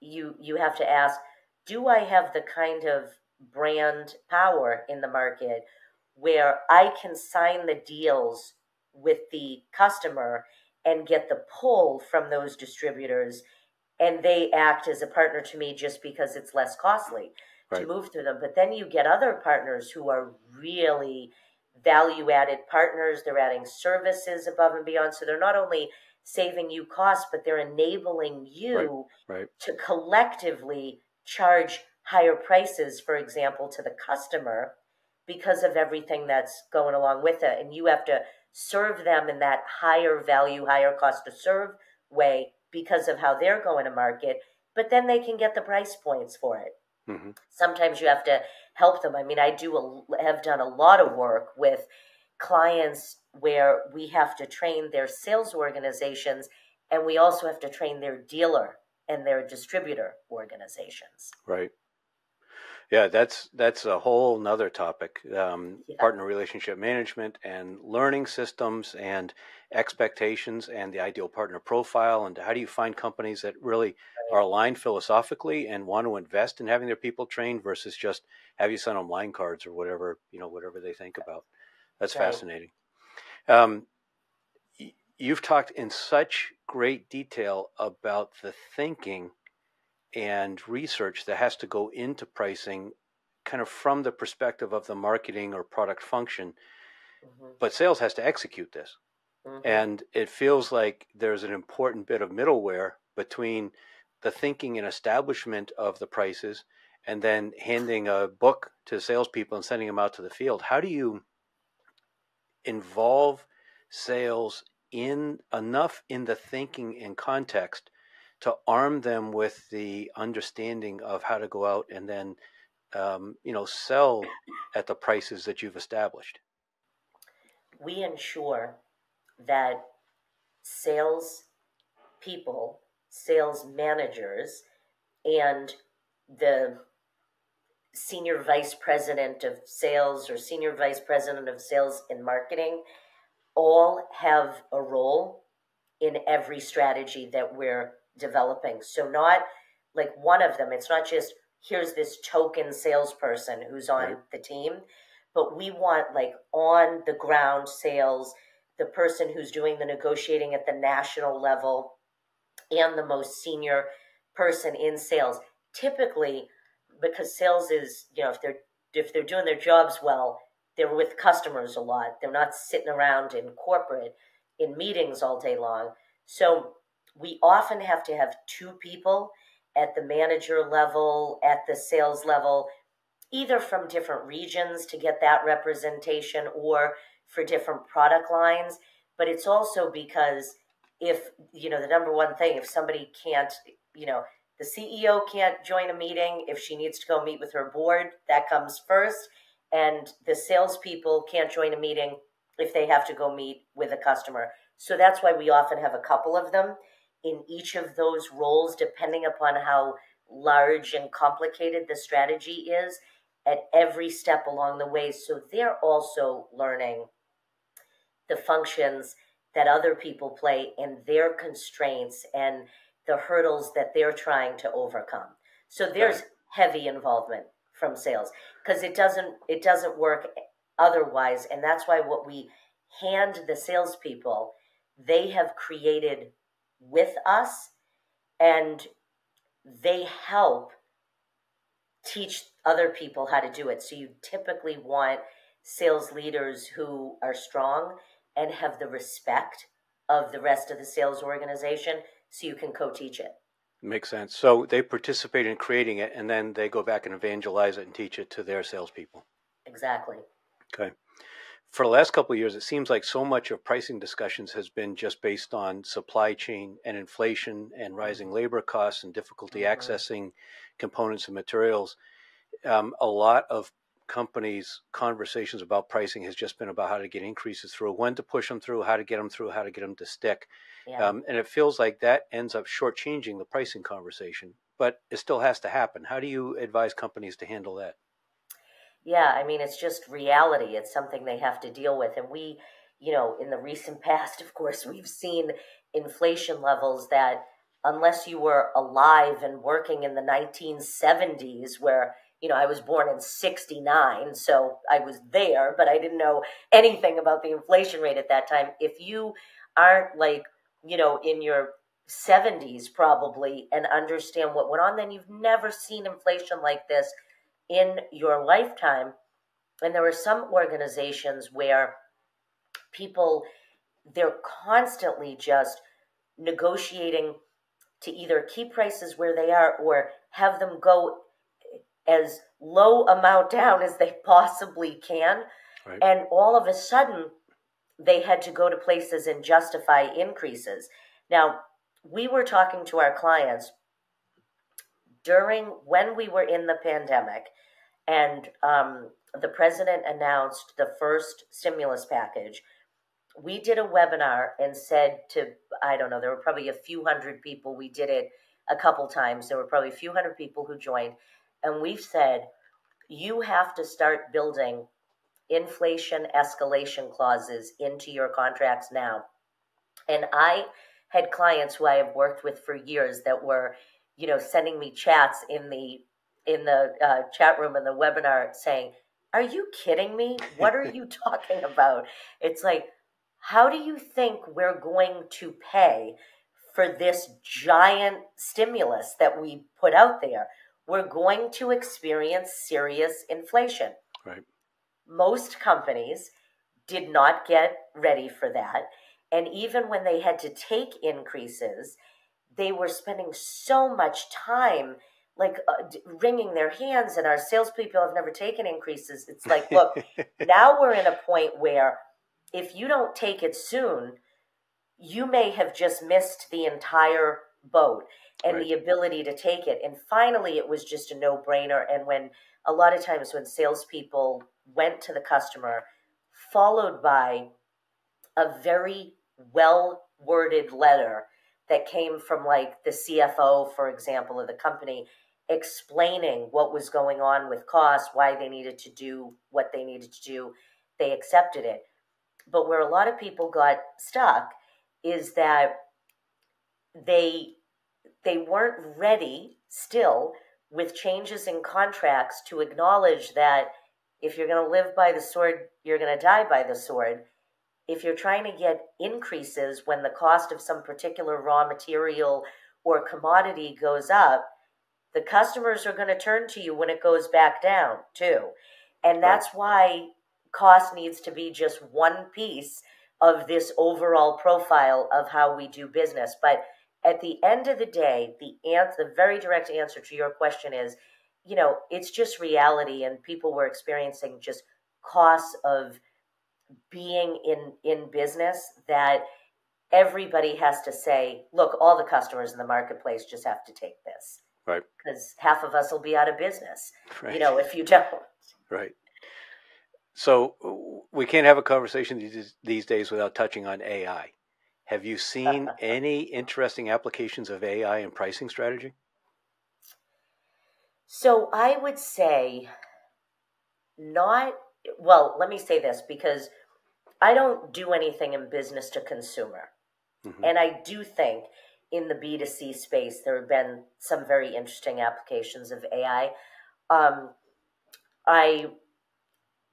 you you have to ask, do I have the kind of brand power in the market where I can sign the deals with the customer and get the pull from those distributors and they act as a partner to me just because it's less costly right. to move through them but then you get other partners who are really value added partners they're adding services above and beyond so they're not only saving you costs but they're enabling you right. Right. to collectively charge higher prices for example to the customer because of everything that's going along with it and you have to serve them in that higher value, higher cost to serve way because of how they're going to market, but then they can get the price points for it. Mm-hmm. Sometimes you have to help them. I mean, I do a, have done a lot of work with clients where we have to train their sales organizations and we also have to train their dealer and their distributor organizations. Right. Yeah, that's that's a whole nother topic. Um, yeah. Partner relationship management and learning systems and expectations and the ideal partner profile and how do you find companies that really are aligned philosophically and want to invest in having their people trained versus just have you send them line cards or whatever you know whatever they think about. That's right. fascinating. Um, you've talked in such great detail about the thinking and research that has to go into pricing kind of from the perspective of the marketing or product function mm-hmm. but sales has to execute this mm-hmm. and it feels like there's an important bit of middleware between the thinking and establishment of the prices and then handing a book to salespeople and sending them out to the field how do you involve sales in enough in the thinking and context to arm them with the understanding of how to go out and then um, you know sell at the prices that you've established? We ensure that sales people sales managers and the senior vice president of sales or senior vice president of sales and marketing all have a role in every strategy that we're developing. So not like one of them. It's not just here's this token salesperson who's on right. the team, but we want like on the ground sales, the person who's doing the negotiating at the national level and the most senior person in sales. Typically, because sales is, you know, if they're if they're doing their jobs well, they're with customers a lot. They're not sitting around in corporate in meetings all day long. So we often have to have two people at the manager level, at the sales level, either from different regions to get that representation or for different product lines. But it's also because if, you know, the number one thing, if somebody can't, you know, the CEO can't join a meeting, if she needs to go meet with her board, that comes first. And the salespeople can't join a meeting if they have to go meet with a customer. So that's why we often have a couple of them in each of those roles, depending upon how large and complicated the strategy is at every step along the way. So they're also learning the functions that other people play and their constraints and the hurdles that they're trying to overcome. So there's right. heavy involvement from sales because it doesn't it doesn't work otherwise, and that's why what we hand the salespeople they have created with us, and they help teach other people how to do it. So you typically want sales leaders who are strong and have the respect of the rest of the sales organization so you can co-teach it. Makes sense. So they participate in creating it and then they go back and evangelize it and teach it to their salespeople. Exactly. Okay. For the last couple of years, it seems like so much of pricing discussions has been just based on supply chain and inflation and rising labor costs and difficulty mm-hmm. accessing components and materials. Um, a lot of companies' conversations about pricing has just been about how to get increases through, when to push them through, how to get them through, how to get them to stick. Yeah. Um, and it feels like that ends up shortchanging the pricing conversation, but it still has to happen. How do you advise companies to handle that? Yeah, I mean, it's just reality. It's something they have to deal with. And we, you know, in the recent past, of course, we've seen inflation levels that, unless you were alive and working in the 1970s, where you know, I was born in 69, so I was there, but I didn't know anything about the inflation rate at that time. If you aren't like, you know, in your 70s probably and understand what went on, then you've never seen inflation like this in your lifetime. And there are some organizations where people, they're constantly just negotiating to either keep prices where they are or have them go as low amount down as they possibly can. Right. And all of a sudden, they had to go to places and justify increases. Now, we were talking to our clients during when we were in the pandemic, and um, the president announced the first stimulus package. We did a webinar and said to, I don't know, there were probably a few hundred people. We did it a couple times. There were probably a few hundred people who joined and we've said you have to start building inflation escalation clauses into your contracts now. And I had clients who I have worked with for years that were, you know, sending me chats in the in the uh, chat room in the webinar saying, "Are you kidding me? What are you talking about?" It's like, how do you think we're going to pay for this giant stimulus that we put out there? We're going to experience serious inflation. Right. Most companies did not get ready for that. And even when they had to take increases, they were spending so much time like uh, wringing their hands and our salespeople have never taken increases. It's like, look, now we're in a point where if you don't take it soon, you may have just missed the entire boat and right. the ability to take it. And finally, it was just a no brainer. And when a lot of times when salespeople went to the customer, followed by a very well worded letter that came from like the CFO, for example, of the company, explaining what was going on with costs, why they needed to do what they needed to do, they accepted it. But where a lot of people got stuck is that they they weren't ready still with changes in contracts to acknowledge that if you're going to live by the sword, you're going to die by the sword. If you're trying to get increases when the cost of some particular raw material or commodity goes up, the customers are going to turn to you when it goes back down, too. And that's why cost needs to be just one piece of this overall profile of how we do business. But at the end of the day, the answer, the very direct answer to your question is, you know, it's just reality, and people were experiencing just costs of being in in business that everybody has to say, look, all the customers in the marketplace just have to take this, right? Because half of us will be out of business, right. you know, if you don't, right. So we can't have a conversation these, these days without touching on AI. Have you seen any interesting applications of AI in pricing strategy? So I would say not well, let me say this because I don't do anything in business to consumer. Mm-hmm. And I do think in the B2C space, there have been some very interesting applications of AI. Um, I,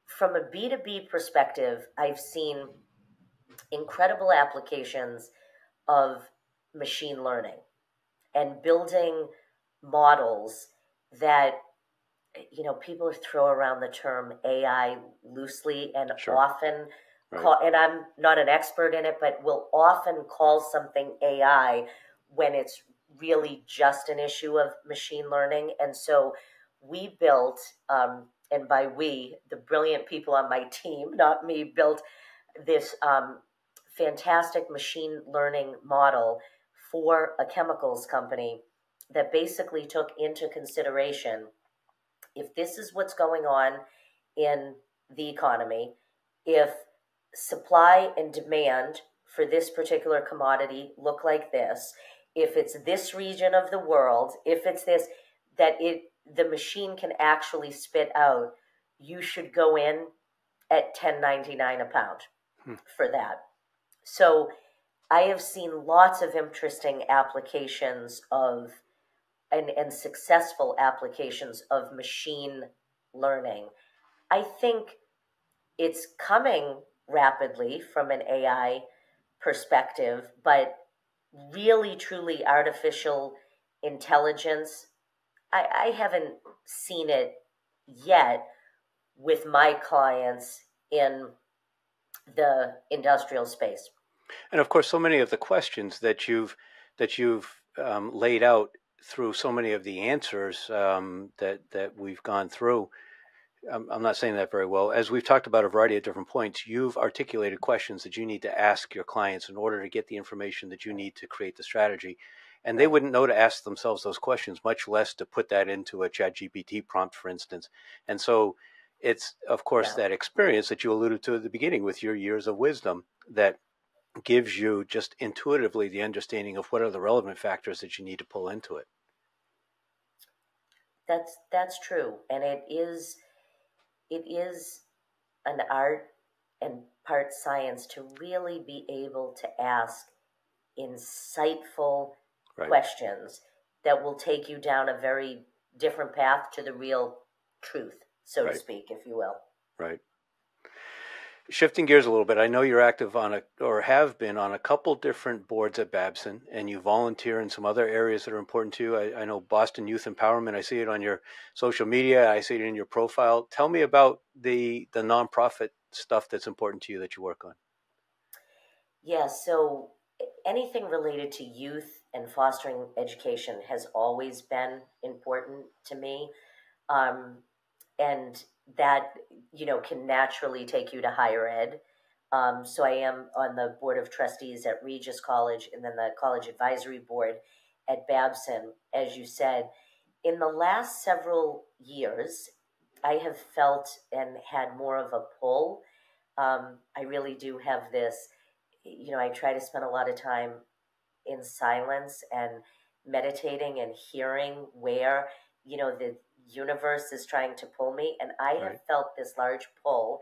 from a B2B perspective, I've seen incredible applications of machine learning and building models that you know people throw around the term AI loosely and sure. often right. call and I'm not an expert in it but will often call something AI when it's really just an issue of machine learning and so we built um, and by we the brilliant people on my team not me built this um, fantastic machine learning model for a chemicals company that basically took into consideration if this is what's going on in the economy, if supply and demand for this particular commodity look like this, if it's this region of the world, if it's this, that it the machine can actually spit out, you should go in at ten ninety nine a pound hmm. for that. So I have seen lots of interesting applications of and, and successful applications of machine learning. I think it's coming rapidly from an AI perspective, but really, truly artificial intelligence, I, I haven't seen it yet with my clients in the industrial space. And of course, so many of the questions that you've that you've um, laid out through so many of the answers um, that that we've gone through. I'm, I'm not saying that very well. As we've talked about a variety of different points, you've articulated questions that you need to ask your clients in order to get the information that you need to create the strategy. And they wouldn't know to ask themselves those questions, much less to put that into a ChatGPT prompt, for instance. And so it's, of course, yeah. that experience that you alluded to at the beginning with your years of wisdom that gives you just intuitively the understanding of what are the relevant factors that you need to pull into it. That's that's true, and it is it is an art and part science to really be able to ask insightful right. questions that will take you down a very different path to the real truth, so right. to speak, if you will. Right shifting gears a little bit, I know you're active on a or have been on a couple different boards at Babson, and you volunteer in some other areas that are important to you. I, I, know Boston Youth Empowerment. I see it on your social media. I see it in your profile. Tell me about the the nonprofit stuff that's important to you that you work on. Yeah, so anything related to youth and fostering education has always been important to me. Um, and that you know can naturally take you to higher ed. Um, so I am on the board of trustees at Regis College and then the college advisory board at Babson. As you said, in the last several years, I have felt and had more of a pull. Um, I really do have this. You know, I try to spend a lot of time in silence and meditating and hearing where you know the universe is trying to pull me. And I right. have felt this large pull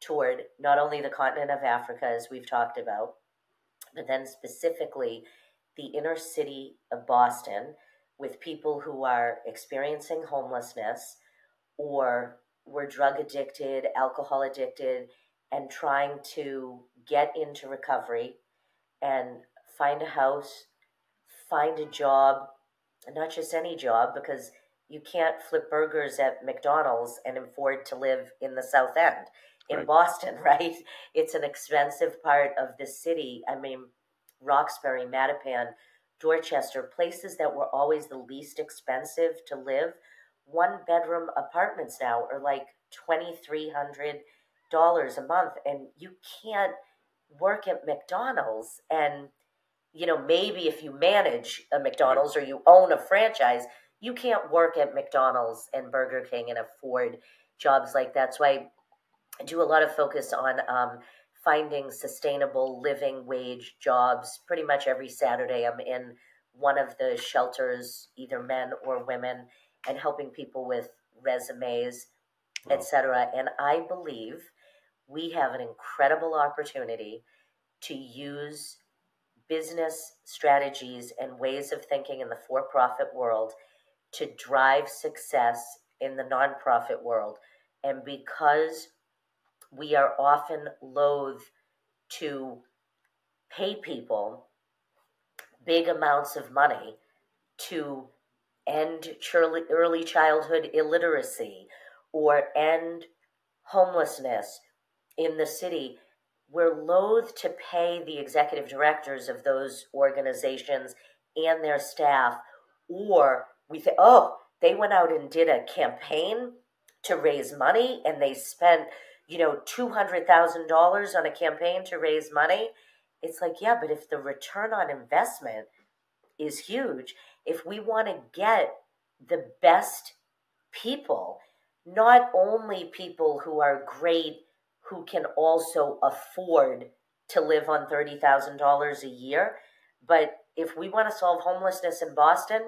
toward not only the continent of Africa, as we've talked about, but then specifically the inner city of Boston with people who are experiencing homelessness or were drug addicted, alcohol addicted, and trying to get into recovery and find a house, find a job, not just any job, because you can't flip burgers at McDonald's and afford to live in the South End in right. Boston, right? It's an expensive part of the city. I mean, Roxbury, Mattapan, Dorchester, places that were always the least expensive to live. One bedroom apartments now are like $2,300 a month, and you can't work at McDonald's. And, you know, maybe if you manage a McDonald's or you own a franchise, you can't work at McDonald's and Burger King and afford jobs like that. So I do a lot of focus on um, finding sustainable living wage jobs. Pretty much every Saturday, I'm in one of the shelters, either men or women, and helping people with resumes, wow. etc. And I believe we have an incredible opportunity to use business strategies and ways of thinking in the for profit world to drive success in the nonprofit world. And because we are often loath to pay people big amounts of money to end early childhood illiteracy or end homelessness in the city, we're loath to pay the executive directors of those organizations and their staff, or we think, oh, they went out and did a campaign to raise money and they spent, you know, $200,000 on a campaign to raise money. It's like, yeah, but if the return on investment is huge, if we want to get the best people, not only people who are great, who can also afford to live on $30,000 a year, but if we want to solve homelessness in Boston,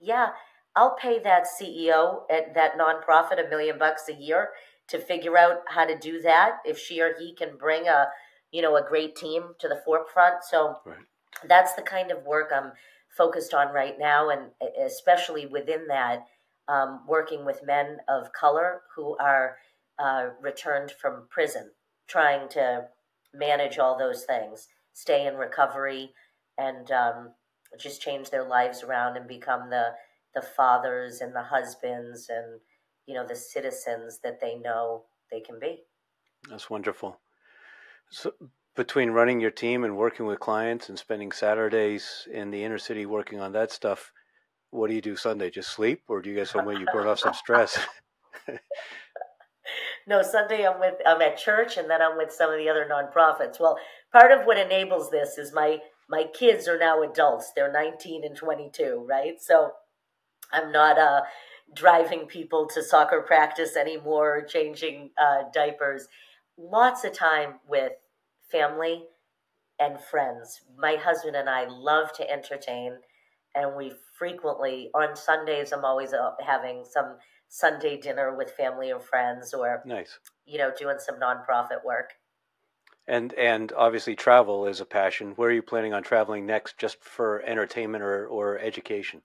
yeah, I'll pay that CEO at that nonprofit a million bucks a year to figure out how to do that if she or he can bring a you know a great team to the forefront so right. that's the kind of work i'm focused on right now and especially within that um, working with men of color who are uh, returned from prison trying to manage all those things stay in recovery and um, just change their lives around and become the the fathers and the husbands and you know the citizens that they know they can be. That's wonderful. So between running your team and working with clients and spending Saturdays in the inner city working on that stuff, what do you do Sunday? Just sleep, or do you get somewhere you burn off some stress? no, Sunday I'm with I'm at church, and then I'm with some of the other nonprofits. Well, part of what enables this is my my kids are now adults; they're 19 and 22, right? So I'm not uh, driving people to soccer practice anymore, changing uh, diapers. Lots of time with family and friends. My husband and I love to entertain, and we frequently, on Sundays, I'm always uh, having some Sunday dinner with family and friends or, nice. you know, doing some nonprofit work. And and obviously travel is a passion. Where are you planning on traveling next just for entertainment or, or education?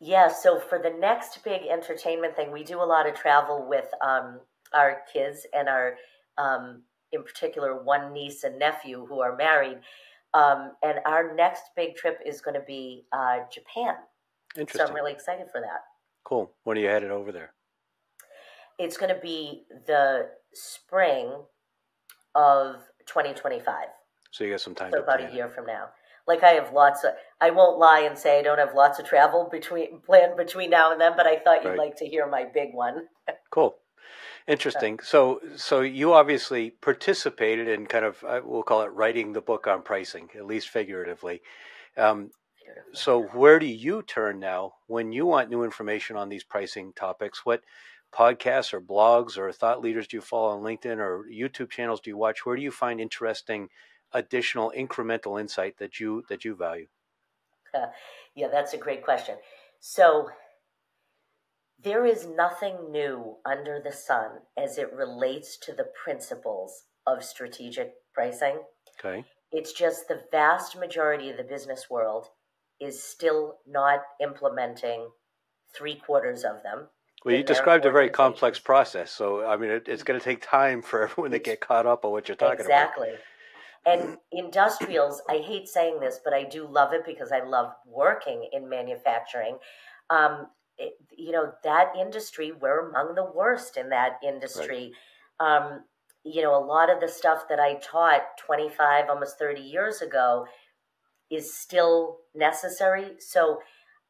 Yeah, so for the next big entertainment thing, we do a lot of travel with um, our kids and our, um, in particular, one niece and nephew who are married. Um, and our next big trip is going to be uh, Japan. Interesting. So I'm really excited for that. Cool. When are you headed over there? It's going to be the spring of 2025. So you got some time. So about a year from now like I have lots of. I won't lie and say I don't have lots of travel between planned between now and then, but I thought you'd right. like to hear my big one. cool, interesting. So, so you obviously participated in kind of uh, we'll call it writing the book on pricing, at least figuratively. Um, so, where do you turn now when you want new information on these pricing topics? What podcasts or blogs or thought leaders do you follow on LinkedIn or YouTube channels do you watch? Where do you find interesting additional incremental insight that you that you value? Uh, yeah, that's a great question. So there is nothing new under the sun as it relates to the principles of strategic pricing. Okay. It's just the vast majority of the business world is still not implementing three quarters of them. Well, you described a very complex process, so I mean, it, it's going to take time for everyone to get caught up on what you're talking exactly. about. Exactly. And industrials, I hate saying this, but I do love it because I love working in manufacturing. Um, it, you know, that industry, we're among the worst in that industry. Right. Um, you know, a lot of the stuff that I taught 25, almost 30 years ago is still necessary. So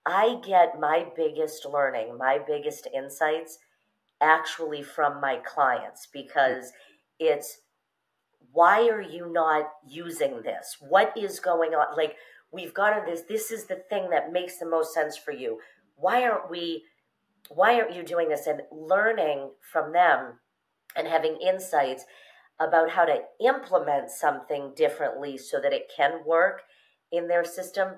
I get my biggest learning, my biggest insights actually from my clients because it's why are you not using this? What is going on? Like, we've got to this, this is the thing that makes the most sense for you. Why aren't we, why aren't you doing this? And learning from them and having insights. about how to implement something differently so that it can work in their system,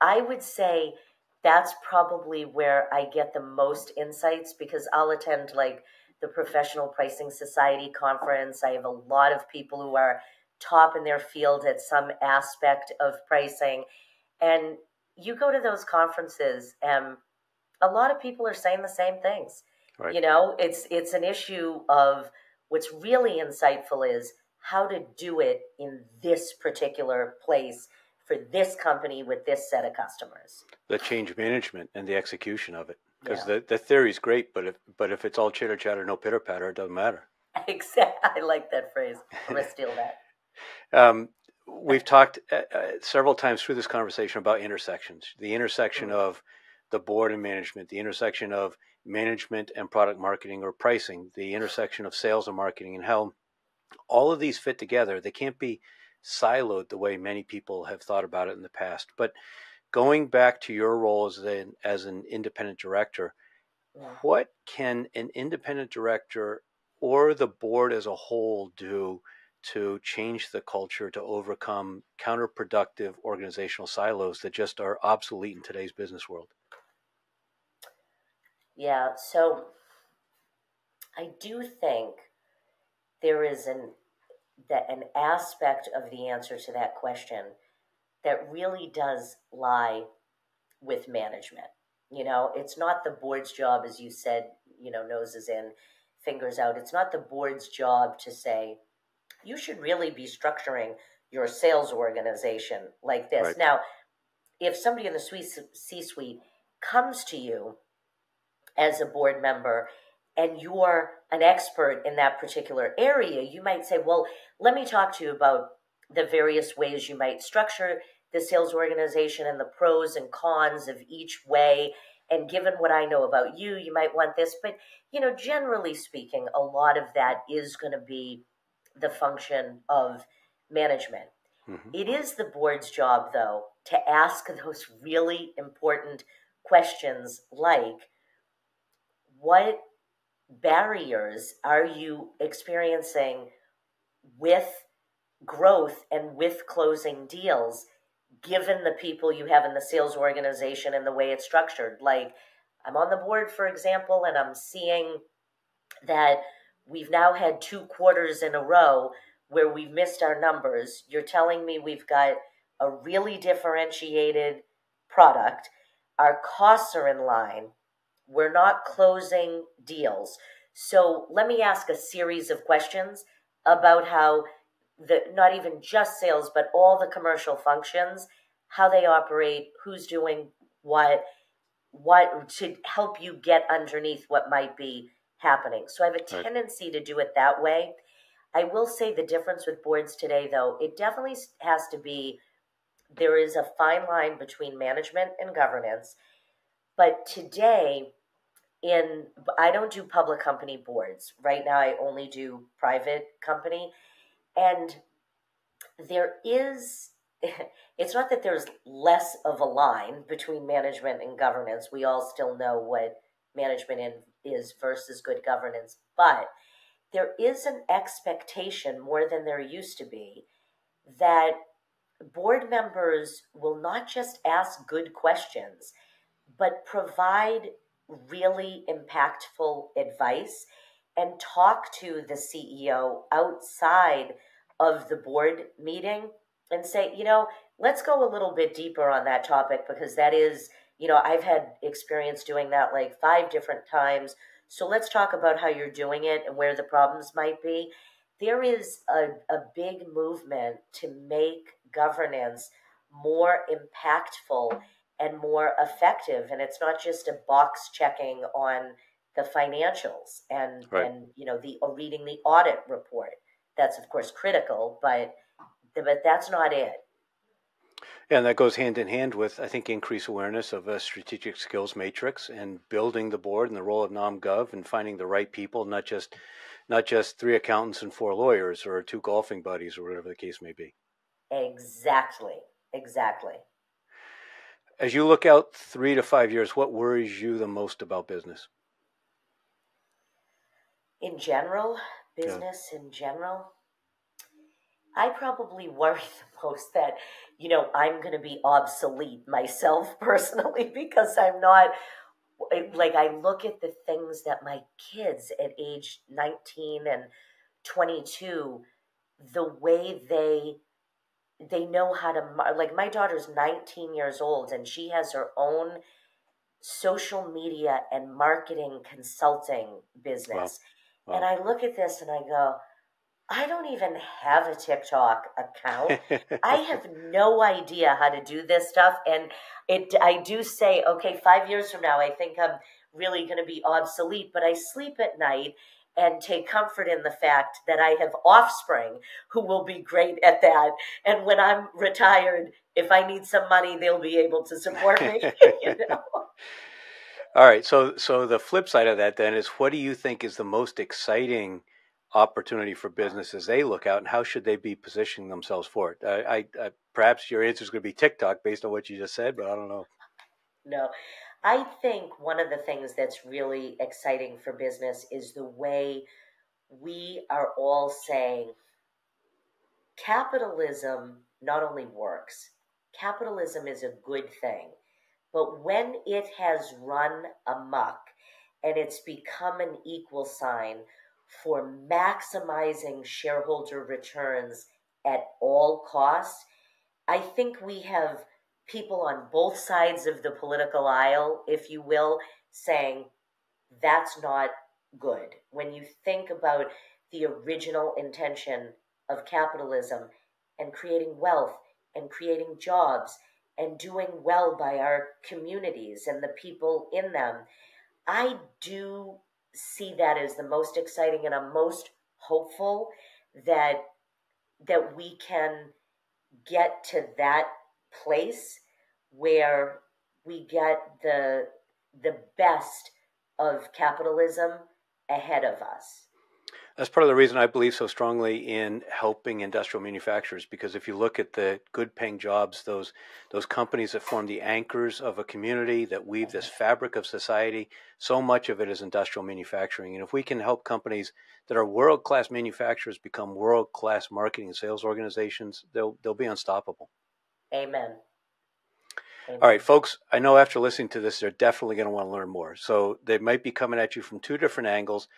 I would say that's probably where I get the most insights because I'll attend like the Professional Pricing Society conference. I have a lot of people who are top in their field at some aspect of pricing. And you go to those conferences and a lot of people are saying the same things. Right. You know, it's it's an issue of what's really insightful is how to do it in this particular place for this company with this set of customers. The change management and the execution of it. Because yeah. the, the is great, but if but if it's all chitter chatter, no pitter patter, it doesn't matter. Exactly. I like that phrase. I'm gonna steal that. um, we've talked uh, uh, several times through this conversation about intersections. The intersection mm-hmm. of the board and management, the intersection of management and product marketing or pricing, the intersection of sales and marketing, and how all of these fit together. They can't be siloed the way many people have thought about it in the past. But going back to your role as an, as an independent director, what can an independent director or the board as a whole do to change the culture to overcome counterproductive organizational silos that just are obsolete in today's business world? Yeah, so I do think there is an that an aspect of the answer to that question that really does lie with management. You know, it's not the board's job, as you said, you know, noses in, fingers out. It's not the board's job to say, you should really be structuring your sales organization like this. Right. Now, if somebody in the C suite comes to you as a board member and you're an expert in that particular area, you might say, Well, let me talk to you about the various ways you might structure the sales organization and the pros and cons of each way. And given what I know about you, you might want this. But, you know, generally speaking, a lot of that is going to be the function of management. Mm-hmm. It is the board's job, though, to ask those really important questions like what barriers are you experiencing with growth and with closing deals given the people you have in the sales organization and the way it's structured? Like i'm on the board for example and i'm seeing that we've now had two quarters in a row where we've missed our numbers. You're telling me we've got a really differentiated product. Our costs are in line we're not closing deals. So let me ask a series of questions about how the not even just sales, but all the commercial functions, how they operate, who's doing what, what to help you get underneath what might be happening. So I have a tendency right. to do it that way. I will say the difference with boards today, though, it definitely has to be there is a fine line between management and governance. But today, in I don't do public company boards. Right now I only do private company and there is it's not that there's less of a line between management and governance. We all still know what management is versus good governance, but there is an expectation more than there used to be that board members will not just ask good questions, but provide really impactful advice and talk to the CEO outside of the board meeting and say, you know, let's go a little bit deeper on that topic because that is, you know, I've had experience doing that like five different times. So let's talk about how you're doing it and where the problems might be. There is a, a big movement to make governance more impactful and more effective. And it's not just a box checking on the financials and right. and you know the or reading the audit report. That's of course critical but but that's not it. Yeah, and that goes hand in hand with i think increased awareness of a strategic skills matrix and building the board and the role of nomgov and finding the right people not just not just three accountants and four lawyers or two golfing buddies or whatever the case may be. Exactly. Exactly as you look out three to five years, what worries you the most about business? In general, business yeah. in general. I probably worry the most that, you know, I'm going to be obsolete myself personally because I'm not eh, like I look at the things that my kids at age 19 and 22 the way they they know how to like my daughter's 19 years old and she has her own social media and marketing consulting business wow. Wow. and i look at this and i go i don't even have a tiktok account i have no idea how to do this stuff and it i do say okay 5 years from now i think i'm really going to be obsolete but i sleep at night and take comfort in the fact that I have offspring who will be great at that. And when I'm retired, if I need some money, they'll be able to support me. you know? All right. So, so the flip side of that then is, what do you think is the most exciting opportunity for businesses they look out, and how should they be positioning themselves for it? I, I, I perhaps your answer is going to be TikTok based on what you just said, but I don't know. No, I think one of the things that's really exciting for business is the way we are all saying capitalism not only works, capitalism is a good thing, but when it has run amok and it's become an equal sign for maximizing shareholder returns at all costs, I think we have people on both sides of the political aisle, if you will, saying that's not good. When you think about the original intention of capitalism and creating wealth and creating jobs and doing well by our communities and the people in them, I do see that as the most exciting and I'm most hopeful that that we can get to that place where we get the the best of capitalism ahead of us. That's part of the reason I believe so strongly in helping industrial manufacturers because if you look at the good paying jobs, those those companies that form the anchors of a community that weave this fabric of society, so much of it is industrial manufacturing. And if we can help companies that are world class manufacturers become world class marketing and sales organizations, they'll they'll be unstoppable. Amen. All right, folks, I know after listening to this, they're definitely going to want to learn more. So they might be coming at you from two different angles.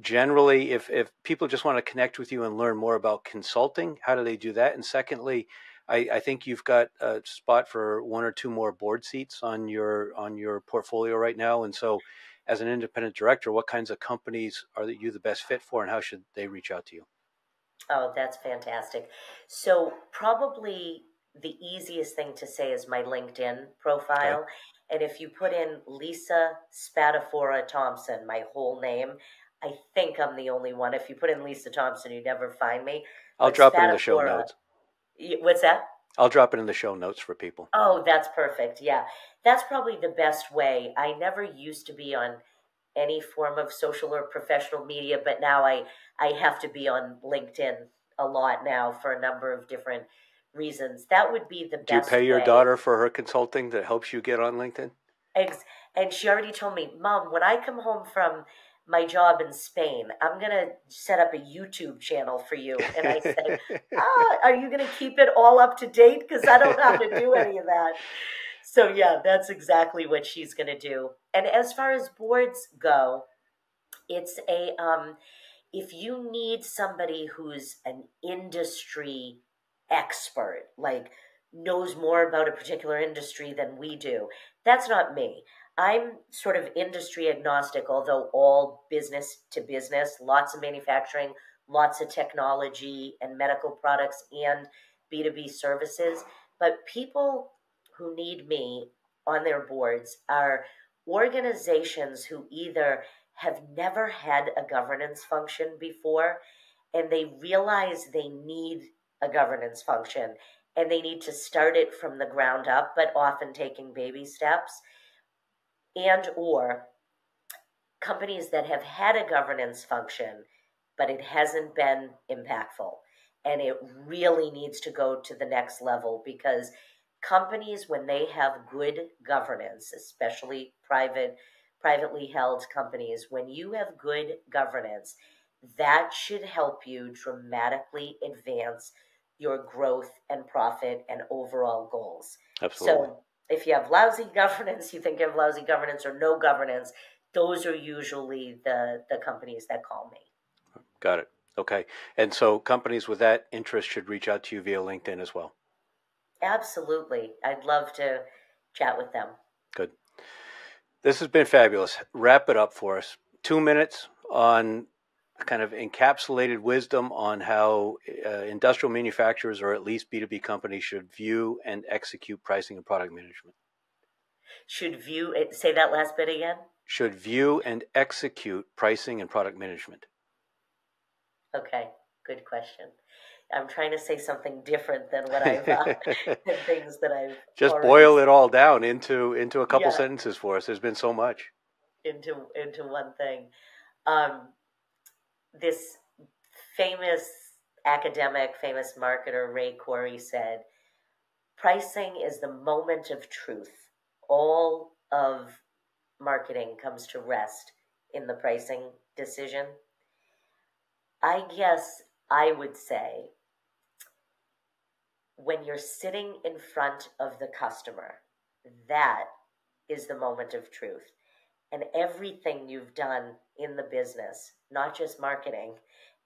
Generally, if, if people just want to connect with you and learn more about consulting, how do they do that? And secondly, I, I think you've got a spot for one or two more board seats on your on your portfolio right now. And so, as an independent director, what kinds of companies are you the best fit for, and how should they reach out to you? Oh, that's fantastic. So probably the easiest thing to say is my LinkedIn profile. Okay. And if you put in Lisa Spadafora Thompson, my whole name, I think I'm the only one. If you put in Lisa Thompson, you never find me. I'll but drop it in the show notes. What's that? I'll drop it in the show notes for people. Oh, that's perfect. Yeah. That's probably the best way. I never used to be on any form of social or professional media, but now I I have to be on LinkedIn a lot now for a number of different reasons. That would be the best. Do you pay your way. daughter for her consulting that helps you get on LinkedIn? And she already told me, Mom, when I come home from my job in Spain, I'm going to set up a YouTube channel for you. And I said, ah, Are you going to keep it all up to date? Because I don't know how to do any of that. So, yeah, that's exactly what she's going to do. And as far as boards go, it's a, um, if you need somebody who's an industry expert, like knows more about a particular industry than we do. That's not me. I'm sort of industry agnostic, although all business to business, lots of manufacturing, lots of technology and medical products and B2B services. But people who need me on their boards are organizations who either have never had a governance function before and they realize they need a governance function and they need to start it from the ground up but often taking baby steps. And or companies that have had a governance function but it hasn't been impactful. And it really needs to go to the next level because companies when they have good governance especially private privately held companies when you have good governance that should help you dramatically advance your growth and profit and overall goals. Absolutely. So if you have lousy governance, you think you have lousy governance or no governance, those are usually the the companies that call me. Got it. Okay. And so companies with that interest should reach out to you via LinkedIn as well. Absolutely. I'd love to chat with them. Good. This has been fabulous. Wrap it up for us. Two minutes on kind of encapsulated wisdom on how uh, industrial manufacturers or at least B2B companies should view and execute pricing and product management. Should view, say that last bit again? Should view and execute pricing and product management. Okay, good question. I'm trying to say something different than what I've uh, than things that I've just already... boil it all down into into a couple yeah. sentences for us. There's been so much into into one thing. Um, this famous academic, famous marketer Ray Corey said, "Pricing is the moment of truth. All of marketing comes to rest in the pricing decision." I guess I would say when you're sitting in front of the customer, that is the moment of truth. And everything you've done in the business, not just marketing,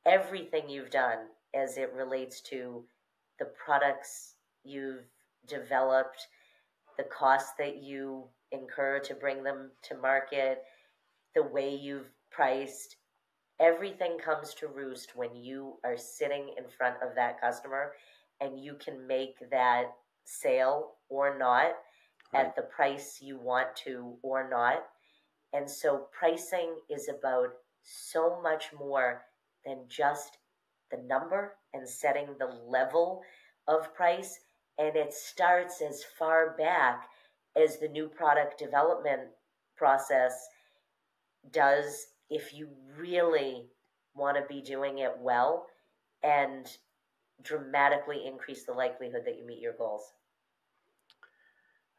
everything you've done as it relates to the products you've developed, the costs that you incur to bring them to market, the way you've priced, everything comes to roost when you are sitting in front of that customer and you can make that sale or not right. at the price you want to or not. And so pricing is about so much more than just the number and setting the level of price. And it starts as far back as the new product development process does if you really want to be doing it well and dramatically increase the likelihood that you meet your goals.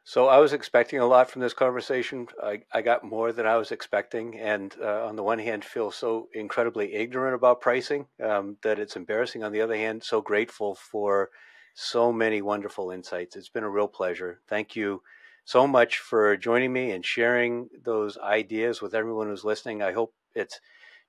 So I was expecting a lot from this conversation. I, I got more than I was expecting, and uh, on the one hand, feel so incredibly ignorant about pricing um, that it's embarrassing. On the other hand, so grateful for so many wonderful insights. It's been a real pleasure. Thank you so much for joining me and sharing those ideas with everyone who's listening. I hope it's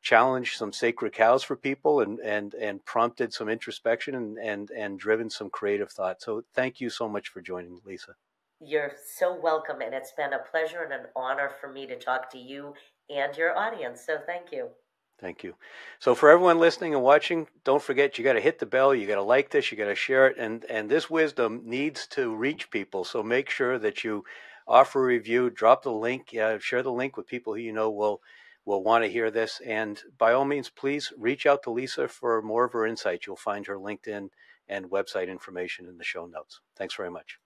challenged some sacred cows for people and and and prompted some introspection and and and driven some creative thought. So thank you so much for joining, Lisa. You're so welcome, and it's been a pleasure and an honor for me to talk to you and your audience. So thank you. Thank you. So for everyone listening and watching, don't forget you got to hit the bell, you got to like this, you got to share it, and and this wisdom needs to reach people. So make sure that you offer a review, drop the link, uh, share the link with people who you know will will want to hear this. And by all means, please reach out to Lisa for more of her insights. You'll find her LinkedIn and website information in the show notes. Thanks very much.